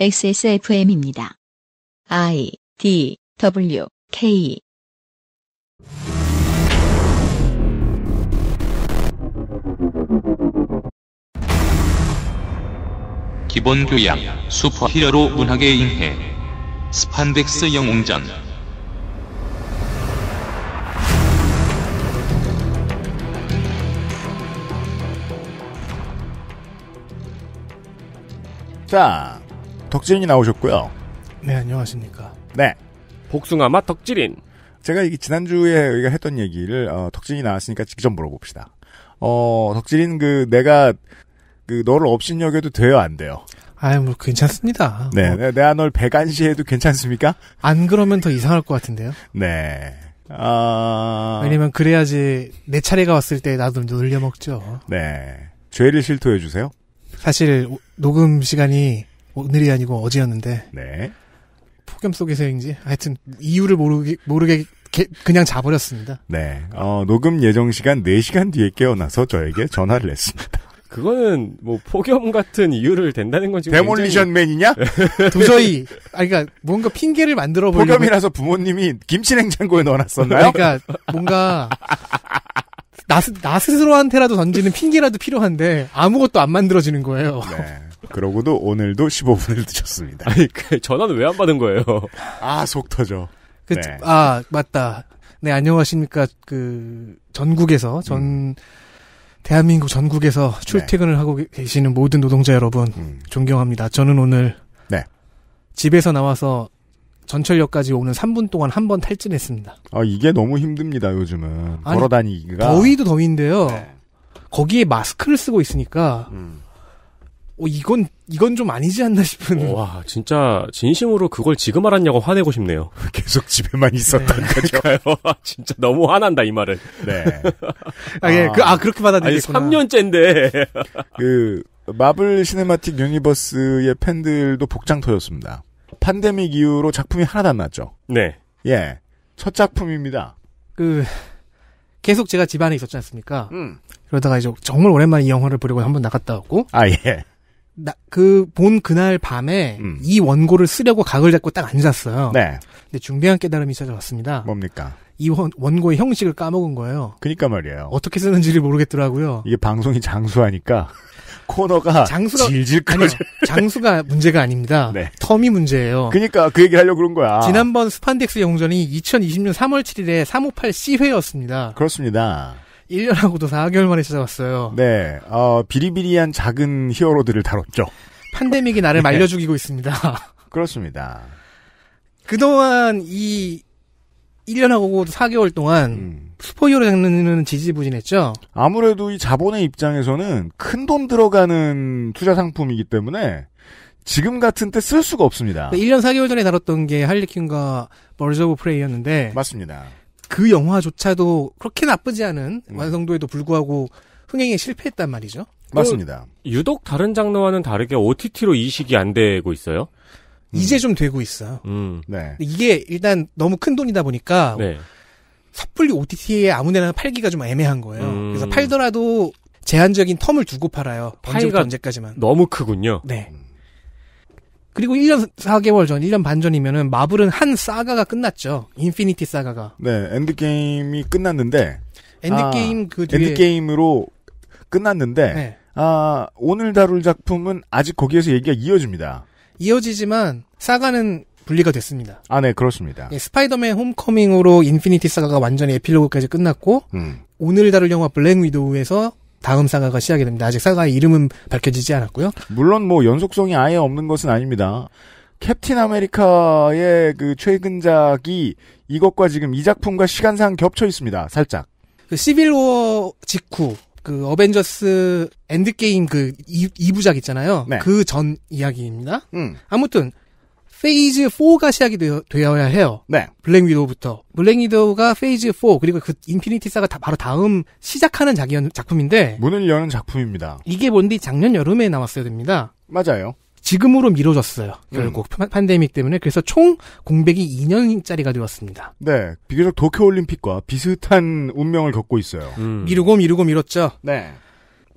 XSFM입니다. I D W K 기본 교양, 슈퍼히어로 문학의 인해, 스판덱스 영웅전. 자, 덕진이 나오셨고요. 네, 안녕하십니까. 네. 복숭아 맛 덕질인. 제가 이게 지난주에 우리가 했던 얘기를, 어, 덕진이 나왔으니까 직접 물어봅시다. 어, 덕진이는 그, 내가, 그, 너를 업신여겨도 돼요, 안 돼요? 아유, 뭐, 괜찮습니다. 네. 뭐, 내- 내가 널 배관시해도 괜찮습니까? 안 그러면 더 이상할 것 같은데요. 네. 아. 왜냐면 그래야지 내 차례가 왔을 때 나도 놀려 먹죠. 네. 죄를 실토해 주세요. 사실, 오- 녹음 시간이 오늘이 아니고 어제였는데, 네. 폭염 속에서 인지, 하여튼, 이유를 모르게, 모르게, 게- 그냥 자버렸습니다. 네. 어, 녹음 예정 시간 4시간 뒤에 깨어나서 저에게 전화를 했습니다. 그거는 뭐 폭염 같은 이유를 댄다는 건 지금 데몰리션 맨이냐? 도저히, 아, 그니까, 뭔가 핑계를 만들어 보려고. 폭염이라서 부모님이 김치 냉장고에 넣어놨었나요? 그러니까, 뭔가, 나, 스- 나 스스로한테라도 던지는 핑계라도 필요한데, 아무것도 안 만들어지는 거예요. 네. 그러고도 오늘도 15분을 늦었습니다. 아니 그 전화는 왜 안 받은 거예요? 아, 속 터져. 그, 네. 아, 맞다. 네, 안녕하십니까. 그, 전국에서, 전, 음. 대한민국 전국에서 출퇴근을 하고 계- 계시는 모든 노동자 여러분, 음. 존경합니다. 저는 오늘, 네. 집에서 나와서 전철역까지 오는 3분 동안 한 번 탈진했습니다. 아, 이게 너무 힘듭니다, 요즘은. 아니, 걸어 다니기가. 더위도 더위인데요. 네. 거기에 마스크를 쓰고 있으니까, 음. 어, 이건, 이건 좀 아니지 않나 싶은. 와 진짜 진심으로 그걸 지금 알았냐고 화내고 싶네요. 계속 집에만 있었다는 거죠. 그러니까요. 진짜 너무 화난다 이 말은. 네. 아, 예, 아. 그, 아, 그렇게 받아들이겠구나. 3년째인데. 그, 마블 시네마틱 유니버스의 팬들도 복장 터졌습니다. 팬데믹 이후로 작품이 하나도 안 났죠. 네. 예. 첫 작품입니다. 그, 계속 제가 집안에 있었지 않습니까? 음. 그러다가 이제 정말 오랜만에 이 영화를 보려고 한 번 나갔다 왔고, 아, 예. 나, 그, 본 그날 밤에 음. 이 원고를 쓰려고 각을 잡고 딱 앉았어요. 네. 근데 중대한 깨달음이 찾아왔습니다. 뭡니까? 이 원, 원고의 형식을 까먹은 거예요. 그니까 말이에요. 어떻게 쓰는지를 모르겠더라고요. 이게 방송이 장수하니까 코너가 장수가- 질질 끌어져. 장수가 문제가 아닙니다. 네. 텀이 문제예요. 그니까 그 얘기를 하려고 그런 거야. 지난번 스판덱스 영전이 2020년 3월 7일에 358C회였습니다. 그렇습니다. 1년하고도 4개월 만에 찾아왔어요. 네. 어, 비리비리한 작은 히어로들을 다뤘죠. 팬데믹이 나를 네. 말려 죽이고 있습니다. 그렇습니다. 그동안 이 1년하고 4개월 동안 음. 슈퍼히어로 장르는 지지부진했죠. 아무래도 이 자본의 입장에서는 큰 돈 들어가는 투자 상품이기 때문에 지금 같은 때 쓸 수가 없습니다. 1년 4개월 전에 다뤘던 게 할리퀸과 버즈 오브 프레이였는데 맞습니다. 그 영화조차도 그렇게 나쁘지 않은 음. 완성도에도 불구하고 흥행에 실패했단 말이죠. 맞습니다. 유독 다른 장르와는 다르게 OTT로 이식이 안 되고 있어요. 이제 좀 되고 있어요. 음. 네. 이게 일단 너무 큰 돈이다 보니까 네. 섣불리 OTT에 아무데나 팔기가 좀 애매한 거예요. 음. 그래서 팔더라도 제한적인 term을 두고 팔아요. 언제부터 언제까지만. 너무 크군요. 네. 그리고 1년 4개월 전, 1년 반 전이면은 마블은 한 saga가 끝났죠. 인피니티 saga가. 네. 엔드게임이 끝났는데 엔드게임 그 뒤에 엔드게임으로 끝났는데 네. 아, 오늘 다룰 작품은 아직 거기에서 얘기가 이어집니다. 이어지지만 saga는 분리가 됐습니다. 아, 네, 그렇습니다. 예, 스파이더맨 홈커밍으로 인피니티 saga가 완전히 에필로그까지 끝났고 음. 오늘 다룰 영화 블랙 위도우에서 다음 saga가 시작이 됩니다. 아직 saga의 이름은 밝혀지지 않았고요. 물론 뭐 연속성이 아예 없는 것은 아닙니다. 캡틴 아메리카의 그 최근작이 이것과 지금 이 작품과 시간상 겹쳐 있습니다. 살짝. 그 시빌워 직후 그 어벤져스 엔드게임 그 2, 부작 있잖아요. 네. 그 전 이야기입니다. 음. 아무튼 phase 4가 시작이 되어, 되어 야 해요. 네. 블랙 위도우부터. 블랙 위도우가 phase 4 그리고 그 인피니티 saga 다 바로 다음 시작하는 작품인데 문을 여는 작품입니다. 이게 원래 작년 여름에 나왔어야 됩니다. 맞아요. 지금으로 미뤄졌어요. 결국 판- 팬데믹 때문에 그래서 총 공백이 2년짜리가 되었습니다. 네. 비교적 도쿄 올림픽과 비슷한 운명을 겪고 있어요. 음. 미루고 미루고 미뤘죠. 네.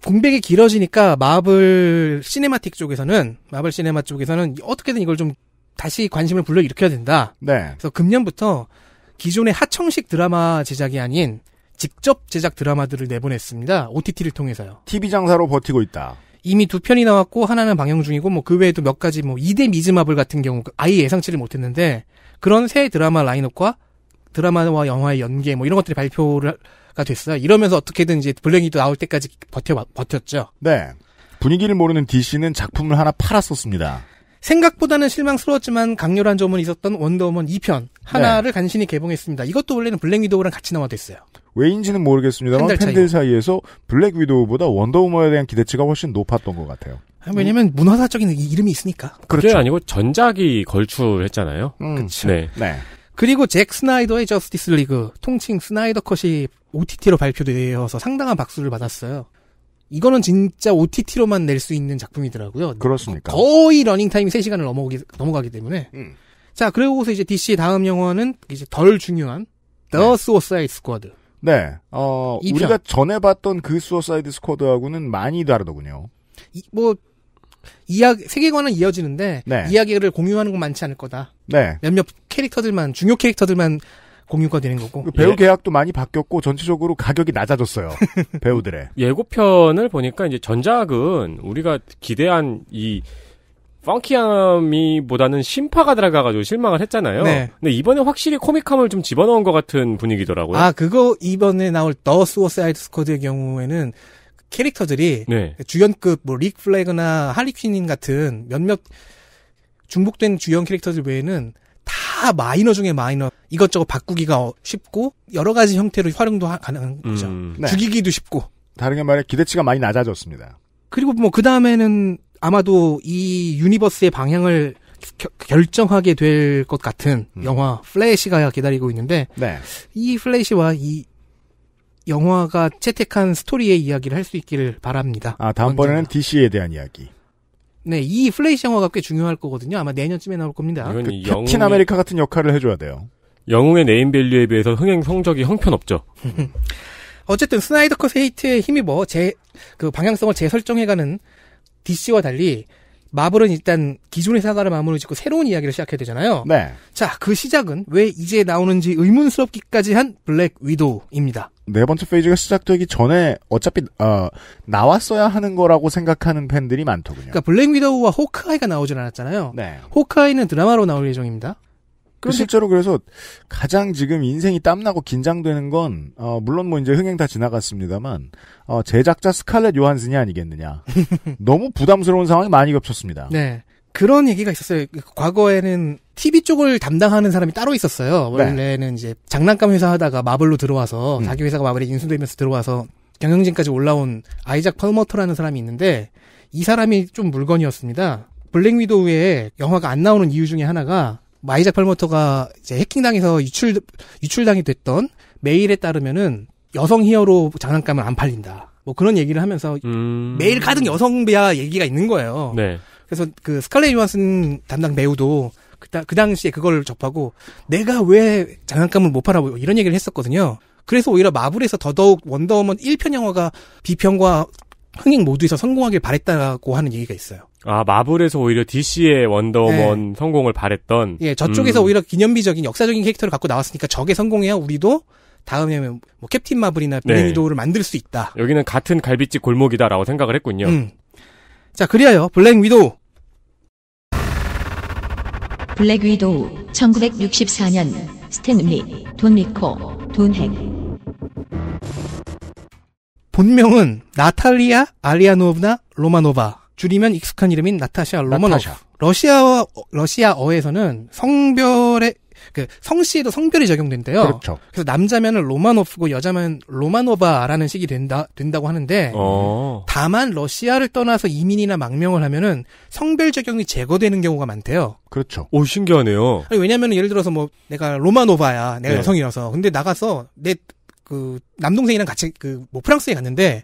공백이 길어지니까 마블 시네마틱 쪽에서는 마블 시네마 쪽에서는 어떻게든 이걸 좀 다시 관심을 불러 일으켜야 된다. 네. 그래서 금년부터 기존의 하청식 드라마 제작이 아닌 직접 제작 드라마들을 내보냈습니다. OTT를 통해서요. TV 장사로 버티고 있다. 이미 두 편이 나왔고 하나는 방영 중이고 뭐 그 외에도 몇 가지 뭐 2대 미즈마블 같은 경우 아예 예상치를 못했는데 그런 새 드라마 라인업과 드라마와 영화의 연계 뭐 이런 것들이 발표가 됐어요. 이러면서 어떻게든 이제 블랙 위도우 나올 때까지 버텨 버텼죠. 네. 분위기를 모르는 DC는 작품을 하나 팔았었습니다. 생각보다는 실망스러웠지만 강렬한 점은 있었던 원더우먼 2편 하나를 간신히 개봉했습니다. 이것도 원래는 블랙 위도우랑 같이 나와야 됐어요. 왜인지는 모르겠습니다만 팬들 사이에서 블랙 위도우보다 원더우먼에 대한 기대치가 훨씬 높았던 것 같아요. 왜냐면 문화사적인 이- 이름이 있으니까. 그게 아니고 전작이 걸출했잖아요. 음, 그쵸. 네. 네. 그리고 잭 스나이더의 저스티스 리그 통칭 스나이더 컷이 OTT로 발표되어서 상당한 박수를 받았어요. 이거는 진짜 OTT로만 낼 수 있는 작품이더라고요. 그렇습니까? 거의 러닝 타임이 3시간을 넘어가기, 넘어가기 때문에. 음. 자, 그러고서 이제 DC의 다음 영화는 이제 덜 중요한 The 네. Suicide Squad. 네. 어, 2편. 우리가 전에 봤던 그 수어사이드 스쿼드하고는 많이 다르더군요. 이- 뭐, 이야기, 세계관은 이어지는데, 네. 이야기를 공유하는 건 많지 않을 거다. 네. 몇몇 캐릭터들만, 중요 캐릭터들만 공유가 되는 거고. 그 배우 예. 계약도 많이 바뀌었고 전체적으로 가격이 낮아졌어요. 배우들의. 예고편을 보니까 이제 전작은 우리가 기대한 이 펑키함이보다는 신파가 들어가가지고 실망을 했잖아요. 네. 근데 이번에 확실히 코믹함을 좀 집어넣은 것 같은 분위기더라고요. 아, 그거 이번에 나올 더 수어사이드 스쿼드의 경우에는 캐릭터들이 네. 주연급 뭐 릭 플래그나 할리퀸 같은 몇몇 중복된 주연 캐릭터들 외에는 다 마이너 중에 마이너 이것저것 바꾸기가 어- 쉽고 여러 가지 형태로 활용도 하- 가능한 거죠. 음. 네. 죽이기도 쉽고 다르게 말해 기대치가 많이 낮아졌습니다. 그리고 뭐 그 다음에는 아마도 이 유니버스의 방향을 겨- 결정하게 될 것 같은 음. 영화 플래시가 기다리고 있는데 네. 이 플래시와 이 영화가 채택한 스토리의 이야기를 할 수 있기를 바랍니다. 아, 다음번에는. DC에 대한 이야기. 네, 이 플래시 영화가 꽤 중요할 거거든요. 아마 내년쯤에 나올 겁니다. 이건 그이 캡틴 영웅의, 아메리카 같은 역할을 해줘야 돼요. 영웅의 네임밸류에 비해서 흥행 성적이 형편없죠. 어쨌든 스나이더 컷 헤이트에 힘입어 재, 그 방향성을 재설정해가는 DC와 달리 마블은 일단 기존의 사가를 마무리 짓고 새로운 이야기를 시작해야 되잖아요. 네. 자, 그 시작은 왜 이제 나오는지 의문스럽기까지 한 블랙 위도우입니다. 네 번째 phase가 시작되기 전에 어차피 어, 나왔어야 하는 거라고 생각하는 팬들이 많더군요. 그러니까 블랙 위도우와 호크아이가 나오질 않았잖아요. 네. 호크아이는 드라마로 나올 예정입니다. 그 실제로 그래서 가장 지금 인생이 땀나고 긴장되는 건 어, 물론 뭐 이제 흥행 다 지나갔습니다만 어, 제작자 스칼렛 요한슨이 아니겠느냐. 너무 부담스러운 상황이 많이 겹쳤습니다. 네. 그런 얘기가 있었어요. 그 과거에는 TV 쪽을 담당하는 사람이 따로 있었어요. 네. 원래는 이제 장난감 회사 하다가 마블로 들어와서 음. 자기 회사가 마블에 인수되면서 들어와서 경영진까지 올라온 아이작 펄머터라는 사람이 있는데 이 사람이 좀 물건이었습니다. 블랙 위도우에 영화가 안 나오는 이유 중에 하나가 아이작 펄머터가 이제 해킹당해서 유출 유출당이 됐던 메일에 따르면은 여성 히어로 장난감은 안 팔린다. 뭐 그런 얘기를 하면서 음. 메일 가득 여성 비하 얘기가 있는 거예요. 네. 그래서 그 스칼렛 요한슨 담당 배우도 그, 다- 그 당시에 그걸 접하고 내가 왜 장난감을 못 팔아 뭐 이런 얘기를 했었거든요. 그래서 오히려 마블에서 더더욱 원더우먼 1편 영화가 비평과 흥행 모두에서 성공하길 바랬다고 하는 얘기가 있어요. 아 마블에서 오히려 DC의 원더우먼 성공을 바랬던. 예, 저쪽에서 음. 오히려 기념비적인 역사적인 캐릭터를 갖고 나왔으니까 저게 성공해야 우리도 다음에 뭐 캡틴 마블이나 네. 블랙위도우를 만들 수 있다. 여기는 같은 갈비집 골목이다라고 생각을 했군요. 음. 자, 그리하여 블랙 위도우 블랙 위도우 1964년 스탠리 돈 리코 돈 헥 본명은 나탈리아 알리아노브나 로마노바. 줄이면 익숙한 이름인 나타샤 로마노프. 나타샤. 러시아 러시아어에서는 성별의 그 성씨에도 성별이 적용된대요. 그렇죠. 그래서 남자면은 로마노프고 여자면 로마노바라는 식이 된다 된다고 하는데 어. 다만 러시아를 떠나서 이민이나 망명을 하면은 성별 적용이 제거되는 경우가 많대요. 그렇죠. 오 신기하네요. 아니, 왜냐면은 예를 들어서 뭐 내가 로마노바야 내가 네. 여성이라서 근데 나가서 내 그 남동생이랑 같이 그 뭐 프랑스에 갔는데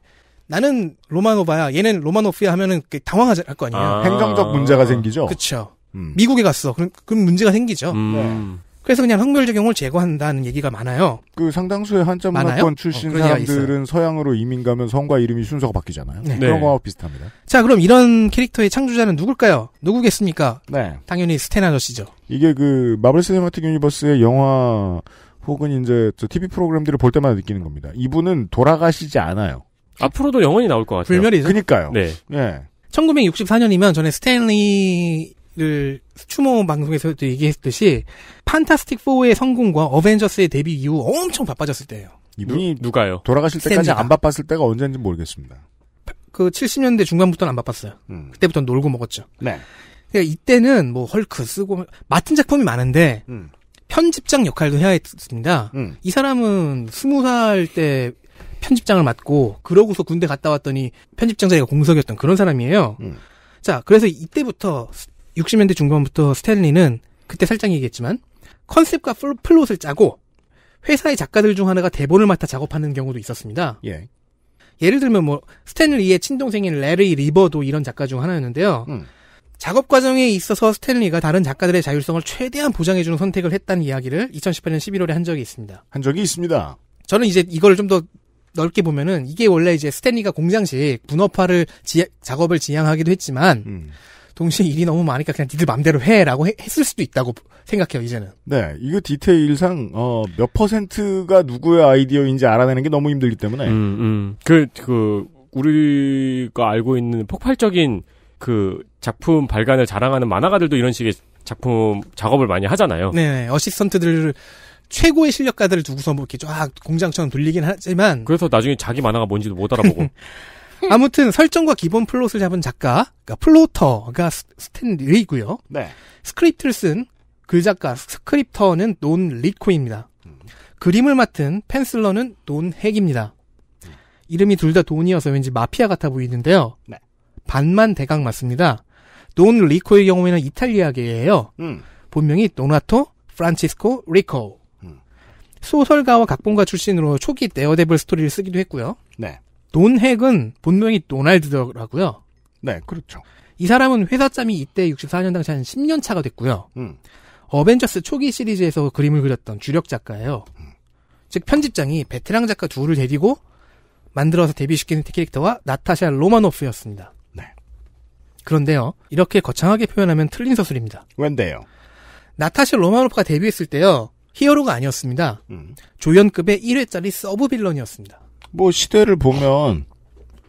나는 로마노바야 얘는 로마노프야 하면은 그 당황하지 할거 아니에요. 아. 행정적 문제가 생기죠. 그렇죠. 음. 미국에 갔어. 그럼 그럼 문제가 생기죠. 음. 그래서 그냥 성별 적용을 제거한다는 얘기가 많아요. 그 상당수의 한자? 문화권 출신 어, 그런 얘기가 사람들은 서양으로 이민 가면 성과 이름이 순서가 바뀌잖아요. 네. 그런 네. 거하고 비슷합니다. 자, 그럼 이런 캐릭터의 창조자는 누굴까요? 누구겠습니까? 네. 당연히 스탠 아저씨죠. 이게 그 마블 시네마틱 유니버스의 영화 혹은 이제 저 TV 프로그램들을 볼 때마다 느끼는 겁니다. 이분은 돌아가시지 않아요. 앞으로도 영원히 나올 것 같아요. 불멸이죠. 그니까요. 네. 예. 1964년이면 전에 스탠리를 추모 방송에서도 얘기했듯이 판타스틱 4의 성공과 어벤져스의 데뷔 이후 엄청 바빠졌을 때예요. 이분이 누, 누가요? 돌아가실 때까지 스탠리가. 안 바빴을 때가 언제인지 모르겠습니다. 그 70년대 중반부터는 안 바빴어요. 음. 그때부터 놀고 먹었죠. 네. 그러니까 이때는 뭐 헐크 쓰고 맡은 작품이 많은데 음. 편집장 역할도 해야 했습니다. 음. 이 사람은 스무 살 때 편집장을 맡고 그러고서 군대 갔다 왔더니 편집장 자리가 공석이었던 그런 사람이에요. 음. 자, 그래서 이때부터 60년대 중반부터 스탠리는 그때 살짝 얘기했지만 컨셉과 플- 플롯을 짜고 회사의 작가들 중 하나가 대본을 맡아 작업하는 경우도 있었습니다. 예. 예를 들면 뭐 스탠리의 친동생인 래리 리버도 이런 작가 중 하나였는데요. 음. 작업 과정에 있어서 스탠리가 다른 작가들의 자율성을 최대한 보장해주는 선택을 했다는 이야기를 2018년 11월에 한 적이 있습니다. 한 적이 있습니다. 저는 이제 이걸 좀 더 넓게 보면은 이게 원래 이제 스탠리가 공장식 분업화를 지- 작업을 지향하기도 했지만 음. 동시에 일이 너무 많으니까 그냥 니들 맘대로 해라고 해- 했을 수도 있다고 생각해요 이제는. 네. 이거 디테일상 어, 몇 퍼센트가 누구의 아이디어인지 알아내는 게 너무 힘들기 때문에 음, 음. 그, 그, 우리가 알고 있는 폭발적인 그 작품 발간을 자랑하는 만화가들도 이런 식의 작품 작업을 많이 하잖아요. 네, 어시스턴트들을 최고의 실력가들을 두고서 뭐 이렇게 쫙 공장처럼 돌리긴 하지만 그래서 나중에 자기 만화가 뭔지도 못 알아보고. 아무튼 설정과 기본 플롯을 잡은 작가, 그러니까 plotter가 스- 스탠리고요. 네. 스크립트를 쓴 글작가 스크립터는 돈 리코입니다. 그림을 맡은 penciler는 돈 헥입니다. 이름이 둘 다 돈이어서 왠지 마피아 같아 보이는데요. 네. 반만 대강 맞습니다. 돈 리코의 경우에는 이탈리아계예요. 음. 본명이 도나토 프란치스코 리코. 음. 소설가와 각본가 출신으로 초기 데어데블 스토리를 쓰기도 했고요. 네. 돈 헥은 본명이 도날드더라고요. 네, 그렇죠. 이 사람은 회사짬이 이때 64년 당시 한 10년 차가 됐고요. 음. 어벤져스 초기 시리즈에서 그림을 그렸던 주력 작가예요. 즉 편집장이 베테랑 작가 둘을 데리고 만들어서 데뷔시키는 캐릭터가 나타샤 로마노프였습니다. 네. 그런데요, 이렇게 거창하게 표현하면 틀린 서술입니다. 왠데요? 나타샤 로마노프가 데뷔했을 때요, 히어로가 아니었습니다. 음. 조연급의 1회짜리 sub villain이었습니다. 뭐 시대를 보면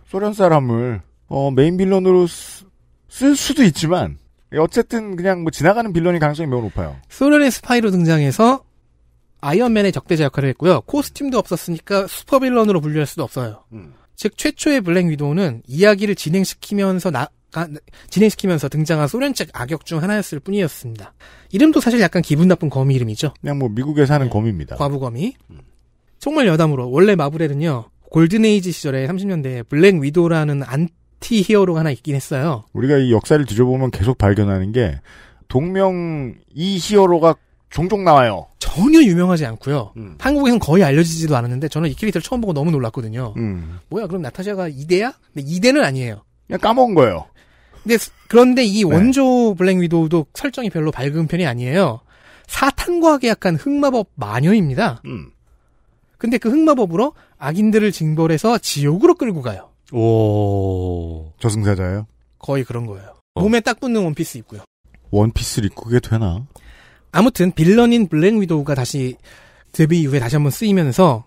소련 사람을 어, main villain으로 쓰- 쓸 수도 있지만 어쨌든 그냥 뭐 지나가는 villain이 가능성이 매우 높아요. 소련의 스파이로 등장해서 아이언맨의 적대자 역할을 했고요. 코스튬도 없었으니까 supervillain으로 분류할 수도 없어요. 음. 즉 최초의 블랙 위도우는 이야기를 진행시키면서 나, 가- 진행시키면서 등장한 소련 측 악역 중 하나였을 뿐이었습니다. 이름도 사실 약간 기분 나쁜 거미 이름이죠. 그냥 뭐 미국에 사는 네. 거미입니다. 과부거미. 정말 여담으로 원래 마블에는요. Golden Age 시절에 30년대에 블랙 위도우라는 anti-hero가 하나 있긴 했어요. 우리가 이 역사를 뒤져보면 계속 발견하는 게 동명 이 히어로가 종종 나와요. 전혀 유명하지 않고요. 음. 한국에선 거의 알려지지도 않았는데 저는 이 캐릭터를 처음 보고 너무 놀랐거든요. 음. 뭐야 그럼 나타샤가 2대야? 근데 2대는 아니에요. 그냥 까먹은 거예요. 근데 스- 그런데 이 네. 원조 블랙 위도우도 설정이 별로 밝은 편이 아니에요. 사탄과 계약한 흑마법 마녀입니다. 음. 근데 그 흑마법으로 악인들을 징벌해서 지옥으로 끌고 가요. 오. 저승사자예요. 거의 그런 거예요. 어. 몸에 딱 붙는 원피스 입고요. 원피스를 입고 그게 되나? 아무튼 villain인 블랙 위도우가 다시 데뷔 이후에 다시 한번 쓰이면서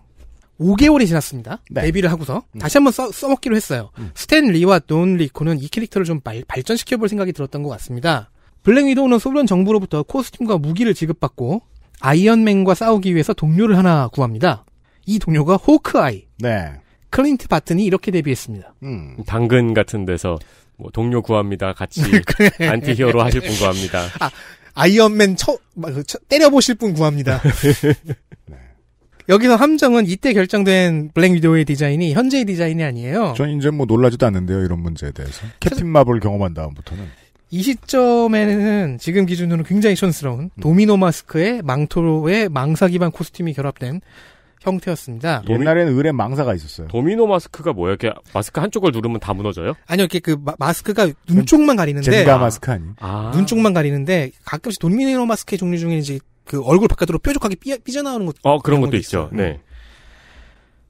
5개월이 지났습니다. 네. 데뷔를 하고서 음. 다시 한번 써, 써먹기로 했어요. 음. 스탠 리와 돈 리코는 이 캐릭터를 좀 발, 발전시켜볼 생각이 들었던 것 같습니다. 블랙 위도우는 소련 정부로부터 코스튬과 무기를 지급받고 아이언맨과 싸우기 위해서 동료를 하나 구합니다. 이 동료가 호크아이. 네. 클린트 바튼이 이렇게 데뷔했습니다. 음. 당근 같은 데서 뭐 동료 구합니다. 같이 안티 히어로 하실 분 구합니다. 아이언맨 쳐, 막 그 쳐- 때려보실 분 구합니다. 여기서 함정은 이때 결정된 블랙 위도우의 디자인이 현재의 디자인이 아니에요. 전 이제 뭐 놀라지도 않는데요. 이런 문제에 대해서. 캡틴 마블을 경험한 다음부터는. 이 시점에는 지금 기준으로 굉장히 촌스러운 도미노 마스크의 망토로의 망사 기반 코스튬이 결합된 형태였습니다. 옛날에는 을에 망사가 있었어요. 도미노 마스크가 뭐야? 이렇게 마스크 한쪽을 누르면 다 무너져요? 아니요, 이렇게 그 마, 스크가 눈 쪽만 가리는데 젠가 마스크 아니? 아. 눈 쪽만 가리는데 가끔씩 도미노 마스크의 종류 중에 이제 그 얼굴 바깥으로 뾰족하게 삐, 삐져나오는 것. 어, 그런 그런 것도 게 있죠. 있어요. 네.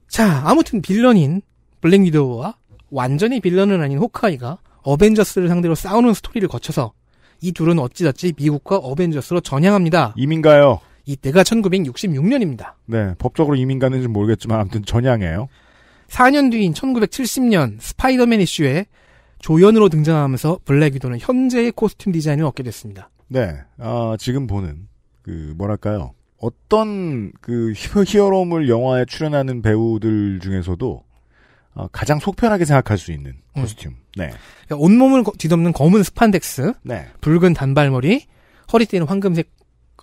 자, 아무튼 빌런인 블랙 위도우와 완전히 빌런은 아닌 호크아이가 어벤져스를 상대로 싸우는 스토리를 거쳐서 이 둘은 어찌저찌 미국과 어벤져스로 전향합니다. 이민가요. 이때가 1966년입니다. 네, 법적으로 이민 가는지 모르겠지만 아무튼 전향해요. 4년 뒤인 1970년 스파이더맨 이슈에 조연으로 등장하면서 블랙 위도우는 현재의 코스튬 디자인을 얻게 됐습니다. 네, 아, 지금 보는 그 뭐랄까요? 어떤 그 히- 히어로물 영화에 출연하는 배우들 중에서도 어, 가장 속편하게 생각할 수 있는 음. 코스튬. 네, 그러니까 온몸을 거- 뒤덮는 검은 스판덱스, 네, 붉은 단발머리, 허리띠는 황금색,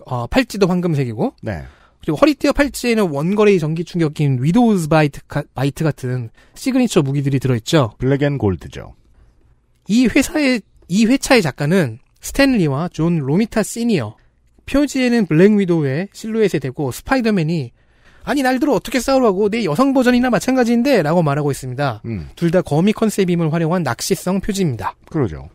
어, 팔찌도 황금색이고, 네. 그리고 허리띠와 팔찌에는 원거리 전기 충격기인 Widow's Bite, 가- Bite 같은 시그니처 무기들이 들어있죠. black and gold죠. 이 회사의, 이 회차의 작가는 스탠리와 존 로미타 시니어. 표지에는 블랙 위도우의 실루엣에 대고 스파이더맨이 아니 날더러 어떻게 싸우라고 내 여성 버전이나 마찬가지인데 라고 말하고 있습니다. 음, 둘다 거미 컨셉임을 활용한 낚시성 표지입니다. 그러죠.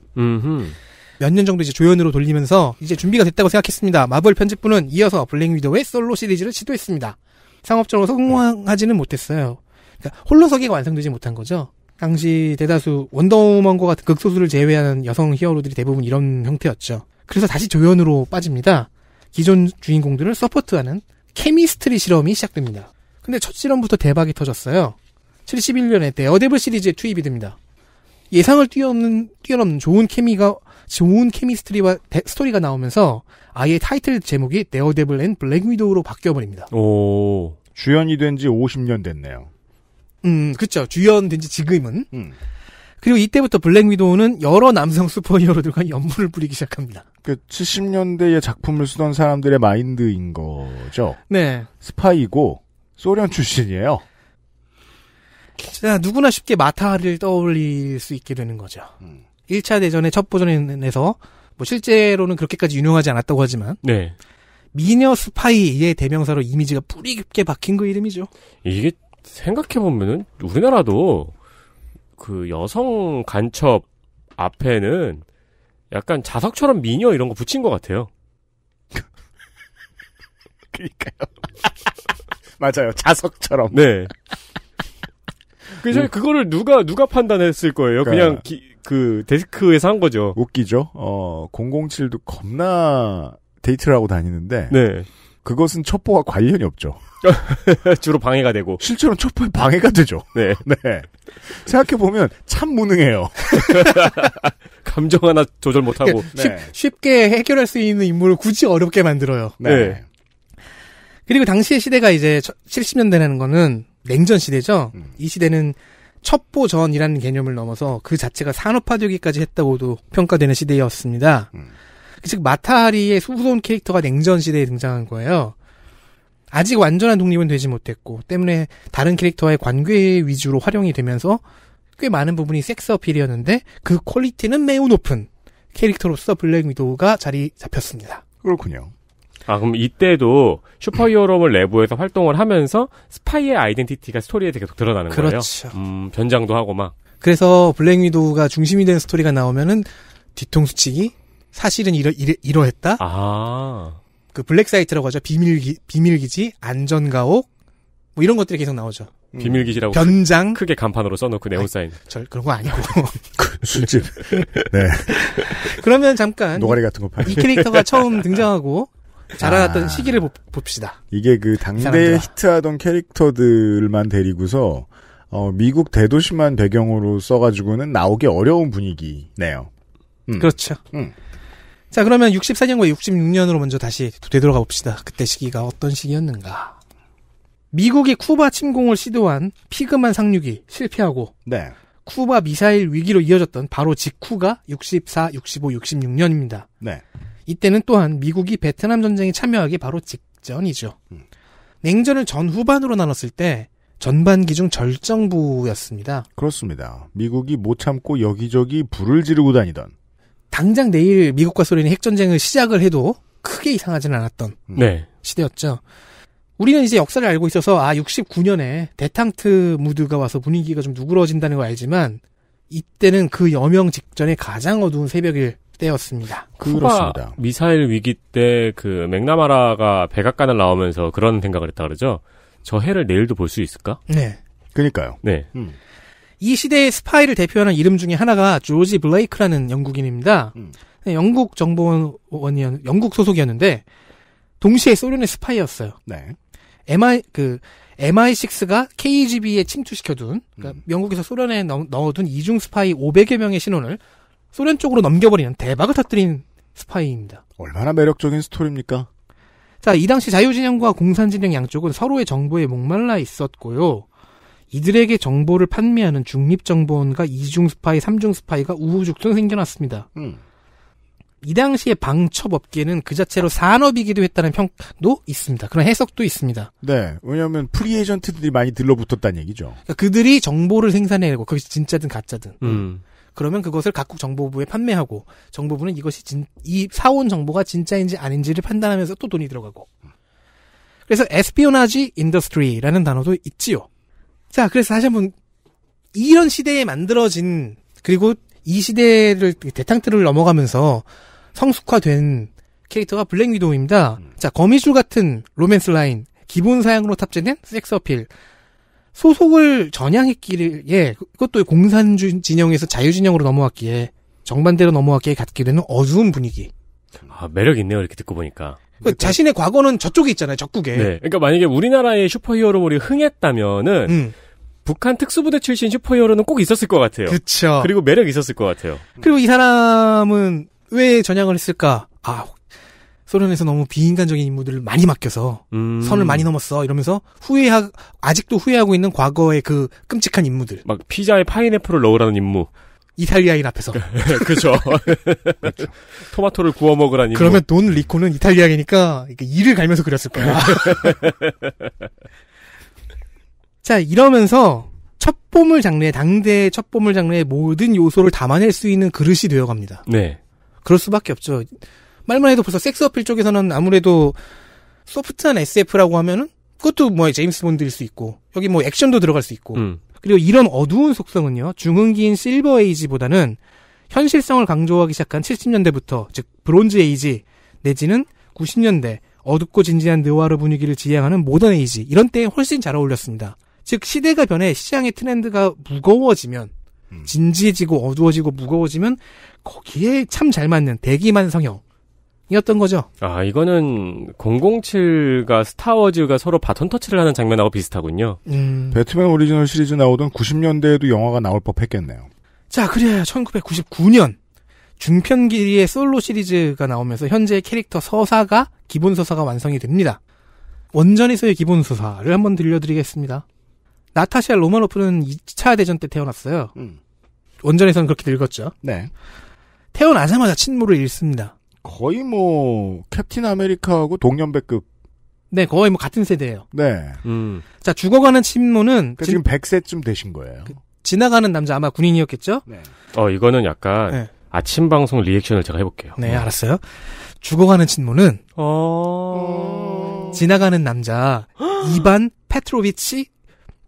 몇 년 정도 이제 조연으로 돌리면서 이제 준비가 됐다고 생각했습니다. 마블 편집부는 이어서 블랙 위도우의 솔로 시리즈를 시도했습니다. 상업적으로 성공하지는 못했어요. 그러니까 홀로 서기가 완성되지 못한 거죠. 당시 대다수 원더우먼과 같은 극소수를 제외하는 여성 히어로들이 대부분 이런 형태였죠. 그래서 다시 조연으로 빠집니다. 기존 주인공들을 support하는 chemistry 실험이 시작됩니다. 근데 첫 실험부터 대박이 터졌어요. 71년에 데어데블 시리즈에 투입이 됩니다. 예상을 뛰어넘는, 뛰어넘는 좋은 케미가, 좋은 chemistry와 데- 스토리가 나오면서 아예 타이틀 제목이 데어데블 and 블랙 위도우로 바뀌어버립니다. 오. 주연이 된 지 50년 됐네요. 음, 그쵸. 주연 된 지 지금은. 음. 그리고 이때부터 블랙 위도우는 여러 남성 슈퍼히어로들과 염문을 뿌리기 시작합니다. 그 70년대의 작품을 쓰던 사람들의 마인드인 거죠. 네. 스파이고 소련 출신이에요. 자, 누구나 쉽게 마타를 떠올릴 수 있게 되는 거죠. 음. 1차 대전의 첫 버전에서 뭐 실제로는 그렇게까지 유명하지 않았다고 하지만 네. 미녀 스파이의 대명사로 이미지가 뿌리 깊게 박힌 그 이름이죠. 이게 생각해 보면은 우리나라도 그 여성 간첩 앞에는 약간 자석처럼 미녀 이런 거 붙인 것 같아요. 그러니까요. 맞아요. 자석처럼. 네. 그래서 그거를 누가 누가 판단했을 거예요. 그냥 그러니까- 기- 그 데스크에서 한 거죠. 웃기죠. 어, 007도 겁나 데이트를 하고 다니는데 네. 그것은 첩보와 관련이 없죠. 주로 방해가 되고. 실제로는 첩보에 방해가 되죠. 네. 네. 생각해 보면 참 무능해요. 감정 하나 조절 못하고. 쉽, 네. 쉽 게 해결할 수 있는 인물을 굳이 어렵게 만들어요. 네. 네. 그리고 당시의 시대가 이제 70년대라는 거는 냉전 시대죠. 음. 이 시대는 첩보전이라는 개념을 넘어서 그 자체가 산업화되기까지 했다고도 평가되는 시대였습니다. 음. 즉 마타리의 후손 캐릭터가 냉전 시대에 등장한 거예요. 아직 완전한 독립은 되지 못했고 때문에 다른 캐릭터와의 관계 위주로 활용이 되면서 꽤 많은 부분이 섹스 어필이었는데 그 quality는 매우 높은 캐릭터로서 블랙 위도우가 자리 잡혔습니다. 그렇군요. 아, 그럼 이때도 슈퍼히어로물 내부에서 활동을 하면서 스파이의 identity가 스토리에 계속 드러나는 거예요. 그렇죠. 음, 변장도 하고 막. 그래서 블랙 위도우가 중심이 되는 스토리가 나오면은 뒤통수 치기 사실은 이러, 이러, 이러했다 아. 그 black site라고 하죠 비밀기 비밀기지 안전가옥 뭐 이런 것들이 계속 나오죠 음. 비밀기지라고 변장 크게 간판으로 써놓고 네온 사인. 절 그런 거 아니고 술집. 네. 그러면 잠깐 노가리 같은 거 팔. 이 캐릭터가 처음 등장하고 자라났던 아. 시기를 보- 봅시다 이게 그 당대에. 히트하던 캐릭터들만 데리고서 어, 미국 대도시만 배경으로 써가지고는 나오기 어려운 분위기네요. 음. 그렇죠 음. 자 그러면 64년과 66년으로 먼저 다시 되돌아가 봅시다 그때 시기가 어떤 시기였는가 미국이 쿠바 침공을 시도한 피그만 상륙이 실패하고 네. 쿠바 미사일 위기로 이어졌던 바로 직후가 64, 65, 66년입니다. 네. 이때는 또한 미국이 베트남 전쟁에 참여하기 바로 직전이죠. 음. 냉전을 전 후반으로 나눴을 때 전반기 중 절정부였습니다. 그렇습니다. 미국이 못 참고 여기저기 불을 지르고 다니던. 당장 내일 미국과 소련이 핵전쟁을 시작을 해도 크게 이상하지는 않았던 음. 네. 시대였죠. 우리는 이제 역사를 알고 있어서 아 69년에 대탕트 무드가 와서 분위기가 좀 누그러진다는 걸 알지만 이때는 그 여명 직전에 가장 어두운 새벽일 때였습니다. 그렇습니다. 쿠바 미사일 위기 때 그 맥나마라가 백악관을 나오면서 그런 생각을 했다 그러죠. 저 해를 내일도 볼 수 있을까? 네. 그러니까요. 네. 음. 이 시대의 스파이를 대표하는 이름 중에 하나가 조지 블레이크라는 영국인입니다. 음. 네, 영국 정보원이었, 영국 소속이었는데, 동시에 소련의 스파이였어요. 네. MI, 그, MI6가 KGB에 침투시켜둔, 그러니까 음. 영국에서 소련에 넣, 넣어둔 이중 스파이 500여 명의 신원을 소련 쪽으로 넘겨버리는 대박을 터뜨린 스파이입니다. 얼마나 매력적인 스토리입니까? 자, 이 당시 자유진영과 공산진영 양쪽은 서로의 정보에 목말라 있었고요. 이들에게 정보를 판매하는 중립정보원과 이중 스파이, 삼중 스파이가 우후죽순 생겨났습니다. 음. 이 당시의 방첩업계는 그 자체로 산업이기도 했다는 평도 있습니다. 그런 해석도 있습니다. 네. 왜냐하면 free agent들이 많이 들러붙었다는 얘기죠. 그러니까 그들이 정보를 생산해내고 그것이 진짜든 가짜든 음. 그러면 그것을 각국 정보부에 판매하고 정보부는 이것이 진, 이 사온 정보가 진짜인지 아닌지를 판단하면서 또 돈이 들어가고 그래서 espionage industry라는 단어도 있지요. 자, 그래서 다시 한번 이런 시대에 만들어진 그리고 이 시대를 데탕트를 넘어가면서 성숙화된 캐릭터가 블랙 위도우입니다. 자, 거미줄 같은 로맨스 라인, 기본 사양으로 탑재된 섹스 어필, 소속을 전향했기에 그것도 공산 주- 진영에서 자유 진영으로 넘어왔기에 정반대로 넘어왔기에 갖게 되는 어두운 분위기. 아, 매력 있네요. 이렇게 듣고 보니까. 그 자신의 과거는 저쪽에 있잖아요. 적국에. 네. 그러니까 만약에 우리나라의 슈퍼히어로물이 흥했다면은 음. 북한 특수부대 출신 슈퍼히어로는 꼭 있었을 것 같아요. 그쵸. 그리고 매력 있었을 것 같아요. 그리고 이 사람은 왜 전향을 했을까? 아, 소련에서 너무 비인간적인 임무들을 많이 맡겨서 음. 선을 많이 넘었어. 이러면서 후회하, 아직도 후회하고 있는 과거의 그 끔찍한 임무들. 막 피자에 파인애플을 넣으라는 임무. 이탈리아인 앞에서. 그렇죠. 토마토를 구워 먹으라는 임무. 그러면 돈 리코는 이탈리아이니까 이를 갈면서 그렸을 거야. 자, 이러면서 첩보물 장르의 당대의 첩보물 장르의 모든 요소를 담아낼 수 있는 그릇이 되어갑니다. 네. 그럴 수밖에 없죠. 말만 해도 벌써 섹스 어필 쪽에서는 아무래도 소프트한 SF라고 하면은 그것도 뭐 제임스 본드일 수 있고 여기 뭐 액션도 들어갈 수 있고 음. 그리고 이런 어두운 속성은요 중흥기인 Silver Age보다는 현실성을 강조하기 시작한 70년대부터 즉 Bronze Age 내지는 90년대 어둡고 진지한 느와르 분위기를 지향하는 Modern Age 이런 때에 훨씬 잘 어울렸습니다. 즉 시대가 변해 시장의 트렌드가 무거워지면 음. 진지해지고 어두워지고 무거워지면 거기에 참 잘 맞는 대기만성형 이었던 거죠. 아, 이거는 007과 스타워즈가 서로 바톤 터치를 하는 장면하고 비슷하군요. 음. 배트맨 오리지널 시리즈 나오던 90년대에도 영화가 나올 법 했겠네요. 자, 그래요 1999년 중편기의 솔로 시리즈가 나오면서 현재 캐릭터 서사가 기본 서사가 완성이 됩니다. 원전에서의 기본 서사를 한번 들려드리겠습니다. 나타샤 로마노프는 2차 대전 때 태어났어요. 음. 원전에서는 그렇게 늙었죠. 네. 태어나자마자 친모를 잃습니다. 거의 뭐 캡틴 아메리카하고 동년배급. 네, 거의 뭐 같은 세대예요. 네. 음. 자, 죽어가는 친모는 그러니까 진, 지금 100세쯤 되신 거예요. 지나가는 남자 아마 군인이었겠죠? 네. 어, 이거는 약간 네. 아침 방송 리액션을 제가 해볼게요. 네, 알았어요. 죽어가는 친모는 어. 지나가는 남자 이반 페트로비치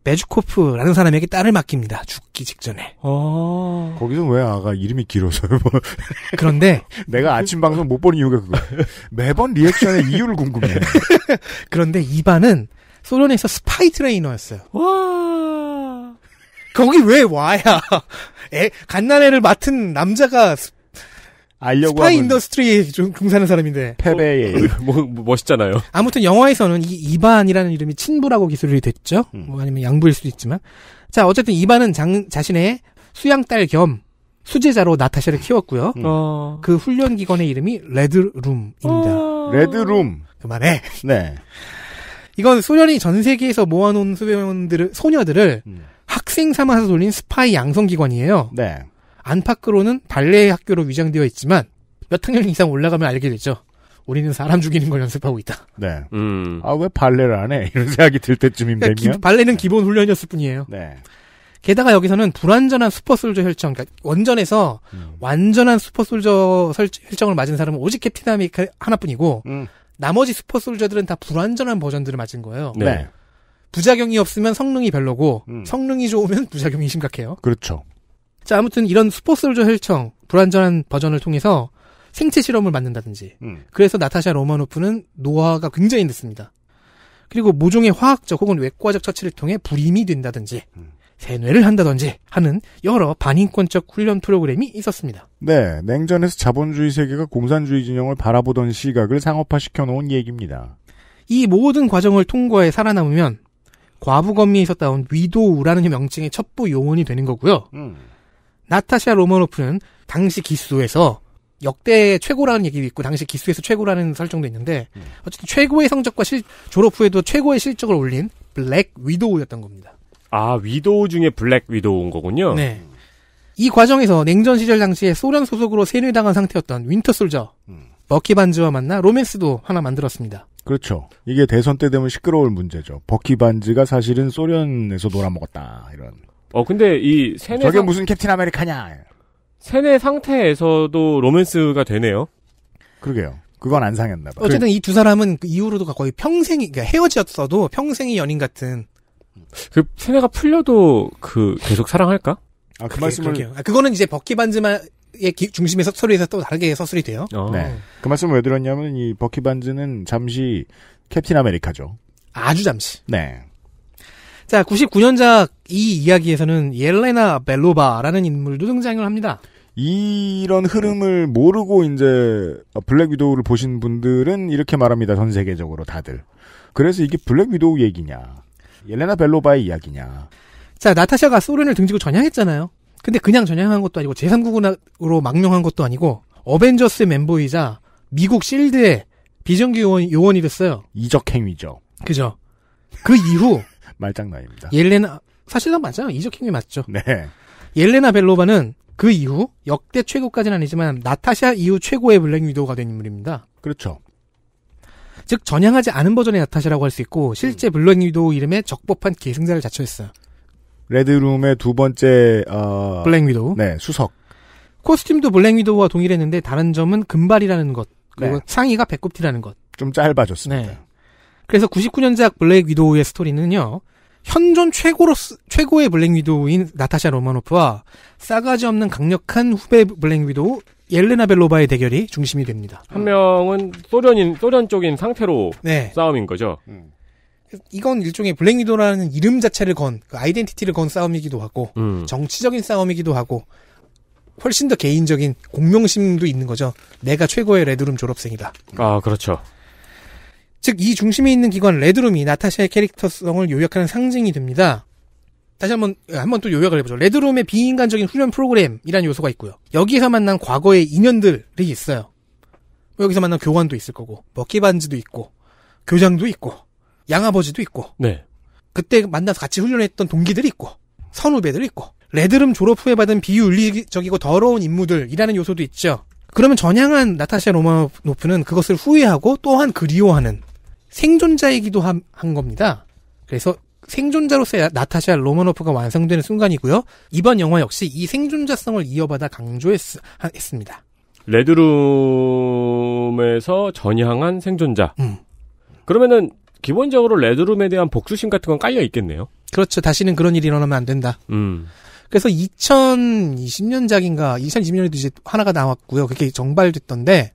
메주코프라는 사람에게 딸을 맡깁니다. 죽기 직전에. 어. 거기서 왜 아가 이름이 길어서요? 뭐 그런데 내가 아침 방송 못 보는 이유가 그거. 매번 리액션의 이유를 궁금해. 그런데 이반은 소련에서 스파이 트레이너였어요. 와. 거기 왜 와야? 애 갓난애를 맡은 남자가 스- 알려고 스파이 하면 인더스트리에 좀 종사하는 사람인데 패배의 뭐, 뭐 멋있잖아요. 아무튼 영화에서는 이 이반이라는 이름이 친부라고 기술이 됐죠. 음. 뭐 아니면 양부일 수도 있지만 자 어쨌든 이반은 장, 자신의 수양딸 겸 수제자로 나타샤를 키웠고요. 음. 어. 그 훈련 기관의 이름이 레드룸입니다. 레드룸. 그만해. 네. 이건 소련이 전 세계에서 모아놓은 소년들을 소녀들을 음. 학생 삼아서 돌린 스파이 양성 기관이에요. 네. 안팎으로는 발레 학교로 위장되어 있지만 몇 학년 이상 올라가면 알게 되죠. 우리는 사람 죽이는 걸 연습하고 있다. 네. 음. 아왜 발레를 안 해? 이런 생각이 들 때쯤이면 그러니까 기- 되면. 발레는 기본 훈련이었을 뿐이에요. 네. 게다가 여기서는 불완전한 super soldier 혈청, 그러니까 원전에서 음. 완전한 super soldier 설- 혈청을 맞은 사람은 오직 캡틴 아메리카 하나뿐이고 음. 나머지 super soldier들은 다 불완전한 버전들을 맞은 거예요. 네. 네. 부작용이 없으면 성능이 별로고 음. 성능이 좋으면 부작용이 심각해요. 그렇죠. 자, 아무튼 이런 슈퍼솔저 혈청 불완전한 버전을 통해서 생체 실험을 받는다든지. 음. 그래서 나타샤 로마노프는 노화가 굉장히 늦습니다. 그리고 모종의 화학적 혹은 외과적 처치를 통해 불임이 된다든지 음. 세뇌를 한다든지 하는 여러 반인권적 훈련 프로그램이 있었습니다. 네, 냉전에서 자본주의 세계가 공산주의 진영을 바라보던 시각을 상업화시켜 놓은 얘기입니다. 이 모든 과정을 통과해 살아남으면 과부거미에서 따온 위도우라는 명칭의 첩보 요원이 되는 거고요. 음. 나타샤 로마노프는 당시 기수에서 역대 최고라는 얘기도 있고 당시 기수에서 최고라는 설정도 있는데 음. 어쨌든 최고의 성적과 실- 졸업 후에도 최고의 실적을 올린 블랙 위도우였던 겁니다. 아, 위도우 중에 블랙 위도우인 거군요. 네. 이 과정에서 냉전 시절 당시에 소련 소속으로 세뇌당한 상태였던 윈터 솔저 음. 버키 반즈와 만나 로맨스도 하나 만들었습니다. 그렇죠. 이게 대선 때 되면 시끄러울 문제죠. 버키 반즈가 사실은 소련에서 놀아먹었다. 이런. 어, 근데 이 세뇌, 저게 상, 무슨 캡틴 아메리카냐. 세뇌 상태에서도 로맨스가 되네요. 그러게요. 그건 안 상했나 봐. 어쨌든 이 두 사람은 그 이후로도 거의 평생이 그러니까 헤어졌어도 평생이 연인 같은 그 세뇌가 풀려도 그 계속 사랑할까? 아, 그 말씀을 그러게요. 아, 그거는 이제 버키 반즈만의 기- 중심의 서술에서 또 다르게 서술이 돼요. 어. 네. 그 말씀을 왜 드렸냐면 이 버키 반즈는 잠시 캡틴 아메리카죠. 아주 잠시. 네. 자, 99년작 이 이야기에서는 옐레나 벨로바라는 인물도 등장을 합니다. 이런 흐름을 모르고 이제 블랙 위도우를 보신 분들은 이렇게 말합니다. 전 세계적으로 다들. 그래서 이게 블랙 위도우 얘기냐. 옐레나 벨로바의 이야기냐. 자, 나타샤가 소련을 등지고 전향했잖아요. 근데 그냥 전향한 것도 아니고 제3국으로 망명한 것도 아니고 어벤져스의 멤버이자 미국 실드의 비정규 요원, 요원이 됐어요. 이적 행위죠. 그죠? 그 이후 말장난입니다. 옐레나 사실은 맞아요. 이적행위 맞죠. 네. 옐레나 벨로바는 그 이후 역대 최고까지는 아니지만 나타샤 이후 최고의 블랙 위도우가 된 인물입니다. 그렇죠. 즉 전향하지 않은 버전의 나타샤라고 할 수 있고 실제 음. 블랙 위도우 이름에 적법한 계승자를 자처했어요. 레드룸의 두 번째 어 블랙 위도우. 네, 수석. 코스튬도 블랙 위도우와 동일했는데 다른 점은 금발이라는 것 그리고 네. 상의가 배꼽티라는 것. 좀 짧아졌습니다. 네. 그래서 99년작 블랙 위도우의 스토리는요. 현존 최고로 최고의 블랙 위도우인 나타샤 로마노프와 싸가지 없는 강력한 후배 블랙 위도우 옐레나 벨로바의 대결이 중심이 됩니다. 한 명은 소련인, 소련 쪽인 상태로 네. 싸움인 거죠. 음. 이건 일종의 블랙 위도우라는 이름 자체를 건, 그 아이덴티티를 건 싸움이기도 하고, 음. 정치적인 싸움이기도 하고, 훨씬 더 개인적인 공명심도 있는 거죠. 내가 최고의 레드룸 졸업생이다. 아, 그렇죠. 즉, 이 중심에 있는 기관 레드룸이 나타샤의 캐릭터성을 요약하는 상징이 됩니다. 다시 한번, 한번 또 요약을 해보죠. 레드룸의 비인간적인 훈련 프로그램이라는 요소가 있고요. 여기에서 만난 과거의 인연들이 있어요. 여기서 만난 교관도 있을 거고, 먹기반지도 있고, 교장도 있고, 양아버지도 있고, 네. 그때 만나서 같이 훈련했던 동기들이 있고, 선후배들이 있고, 레드룸 졸업 후에 받은 비윤리적이고 더러운 임무들이라는 요소도 있죠. 그러면 전향한 나타샤 로마노프는 그것을 후회하고 또한 그리워하는 생존자이기도 한, 한 겁니다. 그래서 생존자로서의 나타샤 로마노프가 완성되는 순간이고요. 이번 영화 역시 이 생존자성을 이어받아 강조했습니다. 레드룸에서 전향한 생존자. 음. 그러면은 기본적으로 레드룸에 대한 복수심 같은 건 깔려 있겠네요. 그렇죠. 다시는 그런 일이 일어나면 안 된다. 음. 그래서 2020년작인가 2020년에도 이제 하나가 나왔고요. 그게 정발됐던데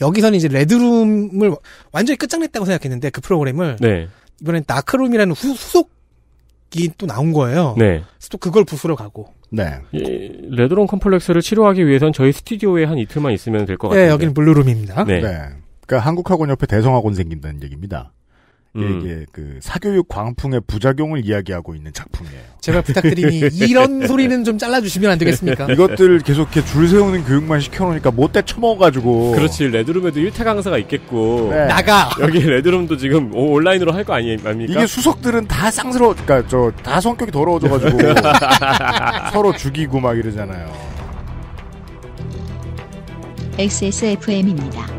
여기서는 이제 레드룸을 완전히 끝장냈다고 생각했는데 그 프로그램을 네. 이번엔 다크룸이라는 후, 후속이 또 나온 거예요. 네. 그래서 또 그걸 부수러 가고. 네. 이 레드룸 컴플렉스를 치료하기 위해선 저희 스튜디오에 한 이틀만 있으면 될 것 같아요. 네, 여기는 블루룸입니다. 네. 네. 그러니까 한국학원 옆에 대성학원 생긴다는 얘기입니다. 음. 이게 그 사교육 광풍의 부작용을 이야기하고 있는 작품이에요. 제가 부탁드리니 이런 소리는 좀 잘라주시면 안 되겠습니까? 이것들 계속 이렇게 줄 세우는 교육만 시켜놓으니까 못돼 처먹어가지고. 그렇지. 레드룸에도 1타 강사가 있겠고. 네. 나가! 여기 레드룸도 지금 오- 온라인으로 할 거 아닙니까? 이게 수석들은 다 쌍스러워, 그니까 저, 다 성격이 더러워져가지고. 서로 죽이고 막 이러잖아요. XSFM입니다.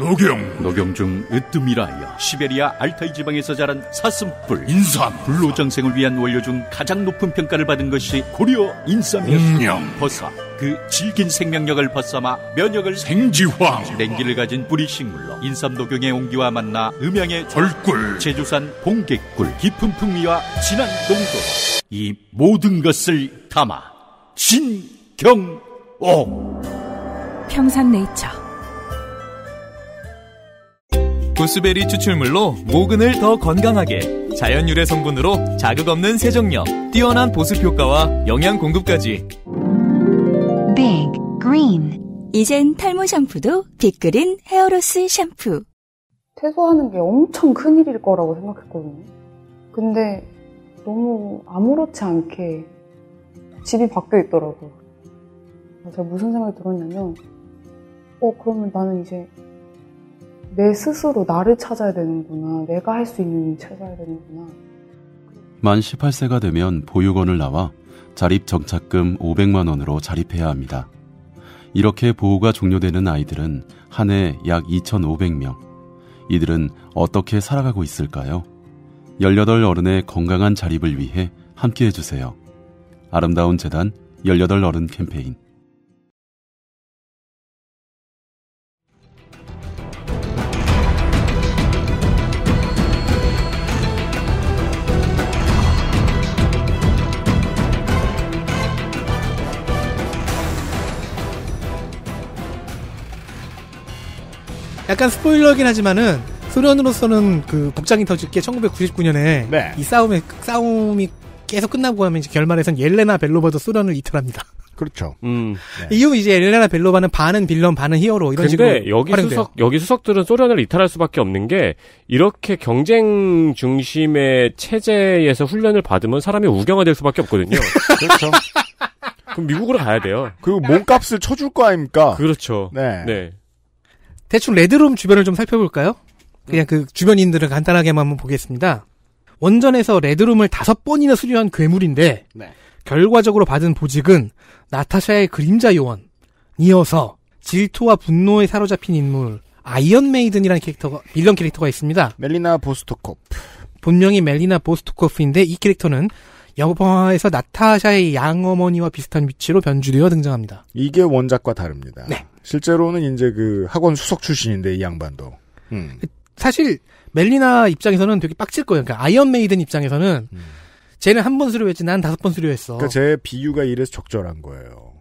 녹용 녹용 중 으뜸이라여 시베리아 알타이 지방에서 자란 사슴뿔. 인삼. 불로장생을 위한 원료 중 가장 높은 평가를 받은 것이 고려 인삼이었습니다. 공명 버섯 그 질긴 생명력을 벗삼아 면역을 생지황. 냉기를 가진 뿌리 식물로 인삼 녹용의 온기와 만나 음양의 벌꿀. 제주산 봉개꿀 깊은 풍미와 진한 농도로 이 모든 것을 담아 신경옥. 평산네이처 구스베리 추출물로 모근을 더 건강하게 자연 유래 성분으로 자극 없는 세정력, 뛰어난 보습 효과와 영양 공급까지 Big Green 이젠 탈모 샴푸도 빅그린 헤어로스 샴푸 퇴소하는 게 엄청 큰 일일 거라고 생각했거든요. 근데 너무 아무렇지 않게 집이 바뀌어 있더라고요. 제가 무슨 생각이 들었냐면, 어, 그러면 나는 이제 내 스스로 나를 찾아야 되는구나. 내가 할 수 있는 일 찾아야 되는구나. 만 18세가 되면 보육원을 나와 자립 정착금 500만 원으로 자립해야 합니다. 이렇게 보호가 종료되는 아이들은 한 해 약 2,500명. 이들은 어떻게 살아가고 있을까요? 18 어른의 건강한 자립을 위해 함께 해주세요. 아름다운 재단 18 어른 캠페인 약간 스포일러긴 하지만은 소련으로서는 그 국장이 터질 게 1999년에 네. 이 싸움에 싸움이 계속 끝나고 하면 이제 결말에선 옐레나 벨로바도 소련을 이탈합니다. 그렇죠. 음. 이후 이제 옐레나 벨로바는 반은 빌런 반은 히어로 이런 식으로 근데 여기 활용돼요. 수석 여기 수석들은 소련을 이탈할 수밖에 없는 게 이렇게 경쟁 중심의 체제에서 훈련을 받으면 사람이 우경화될 수밖에 없거든요. 그렇죠. 그럼 미국으로 가야 돼요. 그리고 몸값을 쳐줄 거 아닙니까? 그렇죠. 네. 네. 대충 레드룸 주변을 좀 살펴볼까요? 그냥 그 주변인들을 간단하게만 한번 보겠습니다. 원전에서 레드룸을 다섯 번이나 수료한 괴물인데 네. 결과적으로 받은 보직은 나타샤의 그림자 요원이어서 질투와 분노에 사로잡힌 인물 아이언 메이든이라는 캐릭터가 빌런 캐릭터가 있습니다. 멜리나 보스토코프. 본명이 멜리나 보스토코프인데 이 캐릭터는 영화에서 나타샤의 양어머니와 비슷한 위치로 변주되어 등장합니다. 이게 원작과 다릅니다. 네. 실제로는 이제 그 학원 수석 출신인데 이 양반도. 음. 사실 멜리나 입장에서는 되게 빡칠 거예요. 그러니까 아이언 메이든 입장에서는 쟤는 한 번 수료했지 난 다섯 번 수료했어. 그러니까 제 비유가 이래서 적절한 거예요.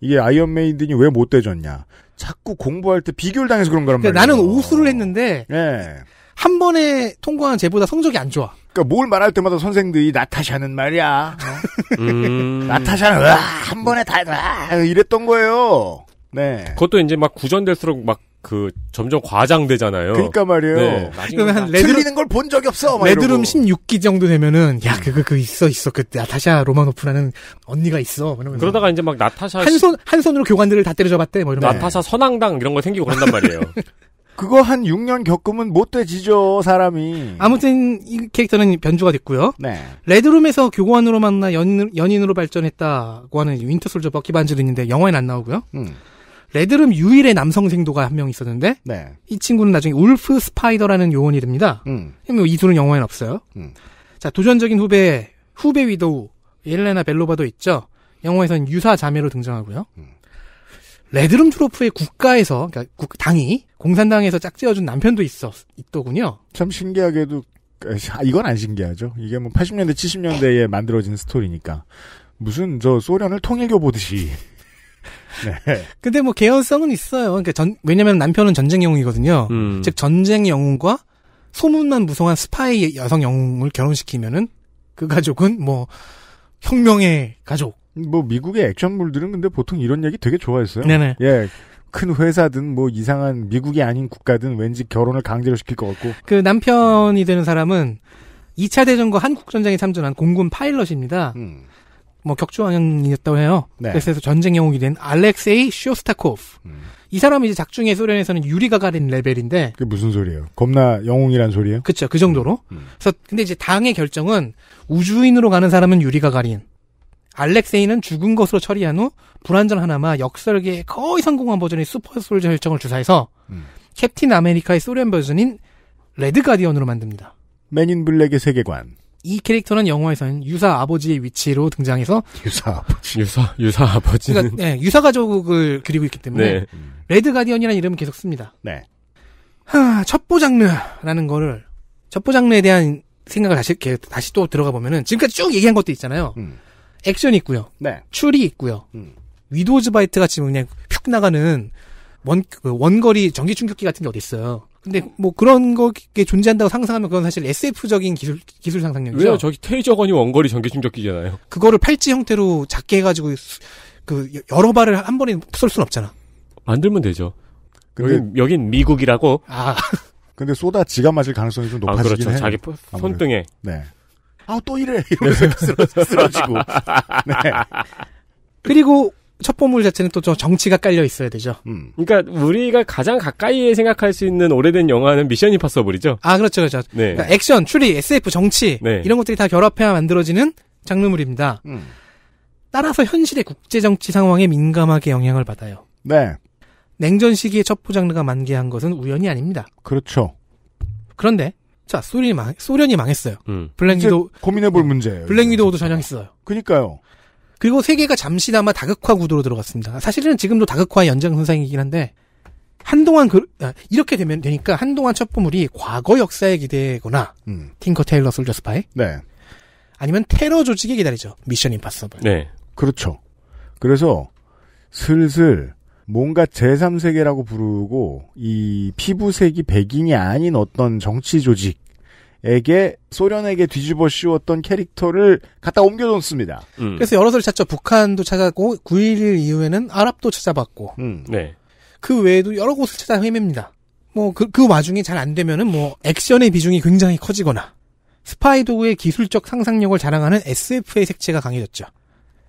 이게 아이언 메이든이 왜 못돼졌냐? 자꾸 공부할 때 비교를 당해서 그런 거란 그러니까 말이에요. 나는 오수를 했는데 예. 한 번에 통과한 쟤보다 성적이 안 좋아. 그러니까 뭘 말할 때마다 선생들이 나타샤는 말이야. 어? 음. 나타샤는 와, 한 번에 다 와, 이랬던 거예요. 네. 그것도 이제 막 구전될수록 막 그 점점 과장되잖아요. 그러니까 말이에요. 네, 그러면 막한 레드룸, 틀리는 걸 본 적이 없어. 막 레드룸 이러고. 16기 정도 되면은 야 그거 그 있어 있어 그 나타샤 로마노프라는 언니가 있어. 뭐 이러면서 그러다가 이제 막 나타샤 한 손 한 손으로 교관들을 다 때려잡았대. 뭐 이러면 나타샤 선앙당 이런 거 생기고 그런단 말이에요. 그거 한 6년 겪으면 못돼지죠, 사람이. 아무튼 이 캐릭터는 변주가 됐고요. 네. 레드룸에서 교관으로 만나 연, 연인으로 발전했다고 하는 윈터솔저 버키 반즈도 있는데 영화에는 안 나오고요. 음. 레드룸 유일의 남성 생도가 한 명 있었는데 네. 이 친구는 나중에 울프 스파이더라는 요원이 됩니다. 음. 뭐 이 둘은 영화에는 없어요. 음. 자 도전적인 후배 후배 위도우 옐레나 벨로바도 있죠. 영화에서는 유사 자매로 등장하고요. 음. 레드룸 트로프의 국가에서 그러니까 국, 당이 공산당에서 짝지어준 남편도 있어 있더군요. 참 신기하게도 아, 이건 안 신기하죠. 이게 뭐 80년대 70년대에 만들어진 스토리니까 무슨 저 소련을 통일교 보듯이. 네. 근데 뭐 개연성은 있어요. 그러니까 전 왜냐면 남편은 전쟁 영웅이거든요. 음. 즉 전쟁 영웅과 소문만 무성한 스파이 여성 영웅을 결혼시키면은 그 가족은 뭐 혁명의 가족. 뭐 미국의 액션물들은 근데 보통 이런 얘기 되게 좋아했어요. 네네. 예. 큰 회사든 뭐 이상한 미국이 아닌 국가든 왠지 결혼을 강제로 시킬 것 같고. 그 남편이 되는 사람은 2차 대전과 한국 전쟁에 참전한 공군 파일럿입니다. 음. 뭐 격주왕이었다고 해요. 네. 그래서 전쟁 영웅이 된 알렉세이 쇼스타코프. 음. 이 사람은 이제 작중에 소련에서는 유리 가 가린 레벨인데 그게 무슨 소리예요? 겁나 영웅이란 소리예요? 그쵸, 그 정도로. 음. 그래서, 근데 이제 당의 결정은 우주인으로 가는 사람은 유리 가가린. 알렉세이는 죽은 것으로 처리한 후 불완전하나마 역설계에 거의 성공한 버전의 super soldier 혈청을 주사해서 음. 캡틴 아메리카의 소련 버전인 레드 가디언으로 만듭니다. 맨인 블랙의 세계관. 이 캐릭터는 영화에서는 유사 아버지의 위치로 등장해서 유사 아버지. 유사 유사 아버지는 그러니까 네, 유사 가족을 그리고 있기 때문에 네. 레드 가디언이라는 이름을 계속 씁니다. 네. 하, 첩보 장르라는 거를 첩보 장르에 대한 생각을 다시 이렇게 다시 또 들어가 보면은 지금까지 쭉 얘기한 것도 있잖아요. 음. 액션이 있고요. 네. 추리 있고요. 음. Widow's Bite 같이 그냥 푹 나가는 원, 그 원거리 전기 충격기 같은 게 어디 있어요. 근데 뭐 그런 거게 존재한다고 상상하면 그건 사실 SF적인 기술 기술 상상력이죠. 왜요? 저기 테이저건이 원거리 전기 충격기잖아요. 그거를 팔찌 형태로 작게 해가지고 수- 그 여러 발을 한 번에 쏠 수는 없잖아. 만들면 되죠. 근데, 여긴, 여긴 미국이라고. 아 근데 쏘다 지가 맞을 가능성이 좀아 높아지긴 그렇죠. 해요. 자기 포-. 손등에. 네. 아우 또 이래 이러면서 쓰러, 쓰러지고. 네. 그리고 첩보물 자체는 또저 정치가 깔려 있어야 되죠. 음. 그러니까 우리가 가장 가까이에 생각할 수 있는 오래된 영화는 미션 임파서블이죠. 아 그렇죠 그렇죠. 네. 그러니까 액션, 추리, SF, 정치 네. 이런 것들이 다 결합해야 만들어지는 장르물입니다. 음. 따라서 현실의 국제 정치 상황에 민감하게 영향을 받아요. 네. 냉전 시기에 첩보 장르가 만개한 것은 우연이 아닙니다. 그렇죠. 그런데 자 소련이 망 소련이 망했어요. 음. 블랙 위도 고민해볼 문제예요. 블랙 위도우도. 전향했어요. 그니까요. 그리고 세계가 잠시나마 다극화 구도로 들어갔습니다. 사실은 지금도 다극화의 연장선상이긴 한데 한동안 그, 아, 이렇게 되면 되니까 한동안 첩보물이 과거 역사에 기대거나 음. 팅커 테일러 솔저 스파이 네. 아니면 테러 조직에 기다리죠. 미션 임파서블. 네. 그렇죠. 그래서 슬슬 뭔가 제3세계라고 부르고 이 피부색이 백인이 아닌 어떤 정치 조직 에게 소련에게 뒤집어 씌웠던 캐릭터를 갖다 옮겨놓습니다. 음. 그래서 여럿을 찾죠. 북한도 찾았고 9.11 이후에는 아랍도 찾아봤고 음. 네. 그 외에도 여러 곳을 찾아 헤맵니다. 뭐그 그 와중에 잘 안 되면은 뭐 액션의 비중이 굉장히 커지거나 스파이 도구의 기술적 상상력을 자랑하는 SF의 색채가 강해졌죠.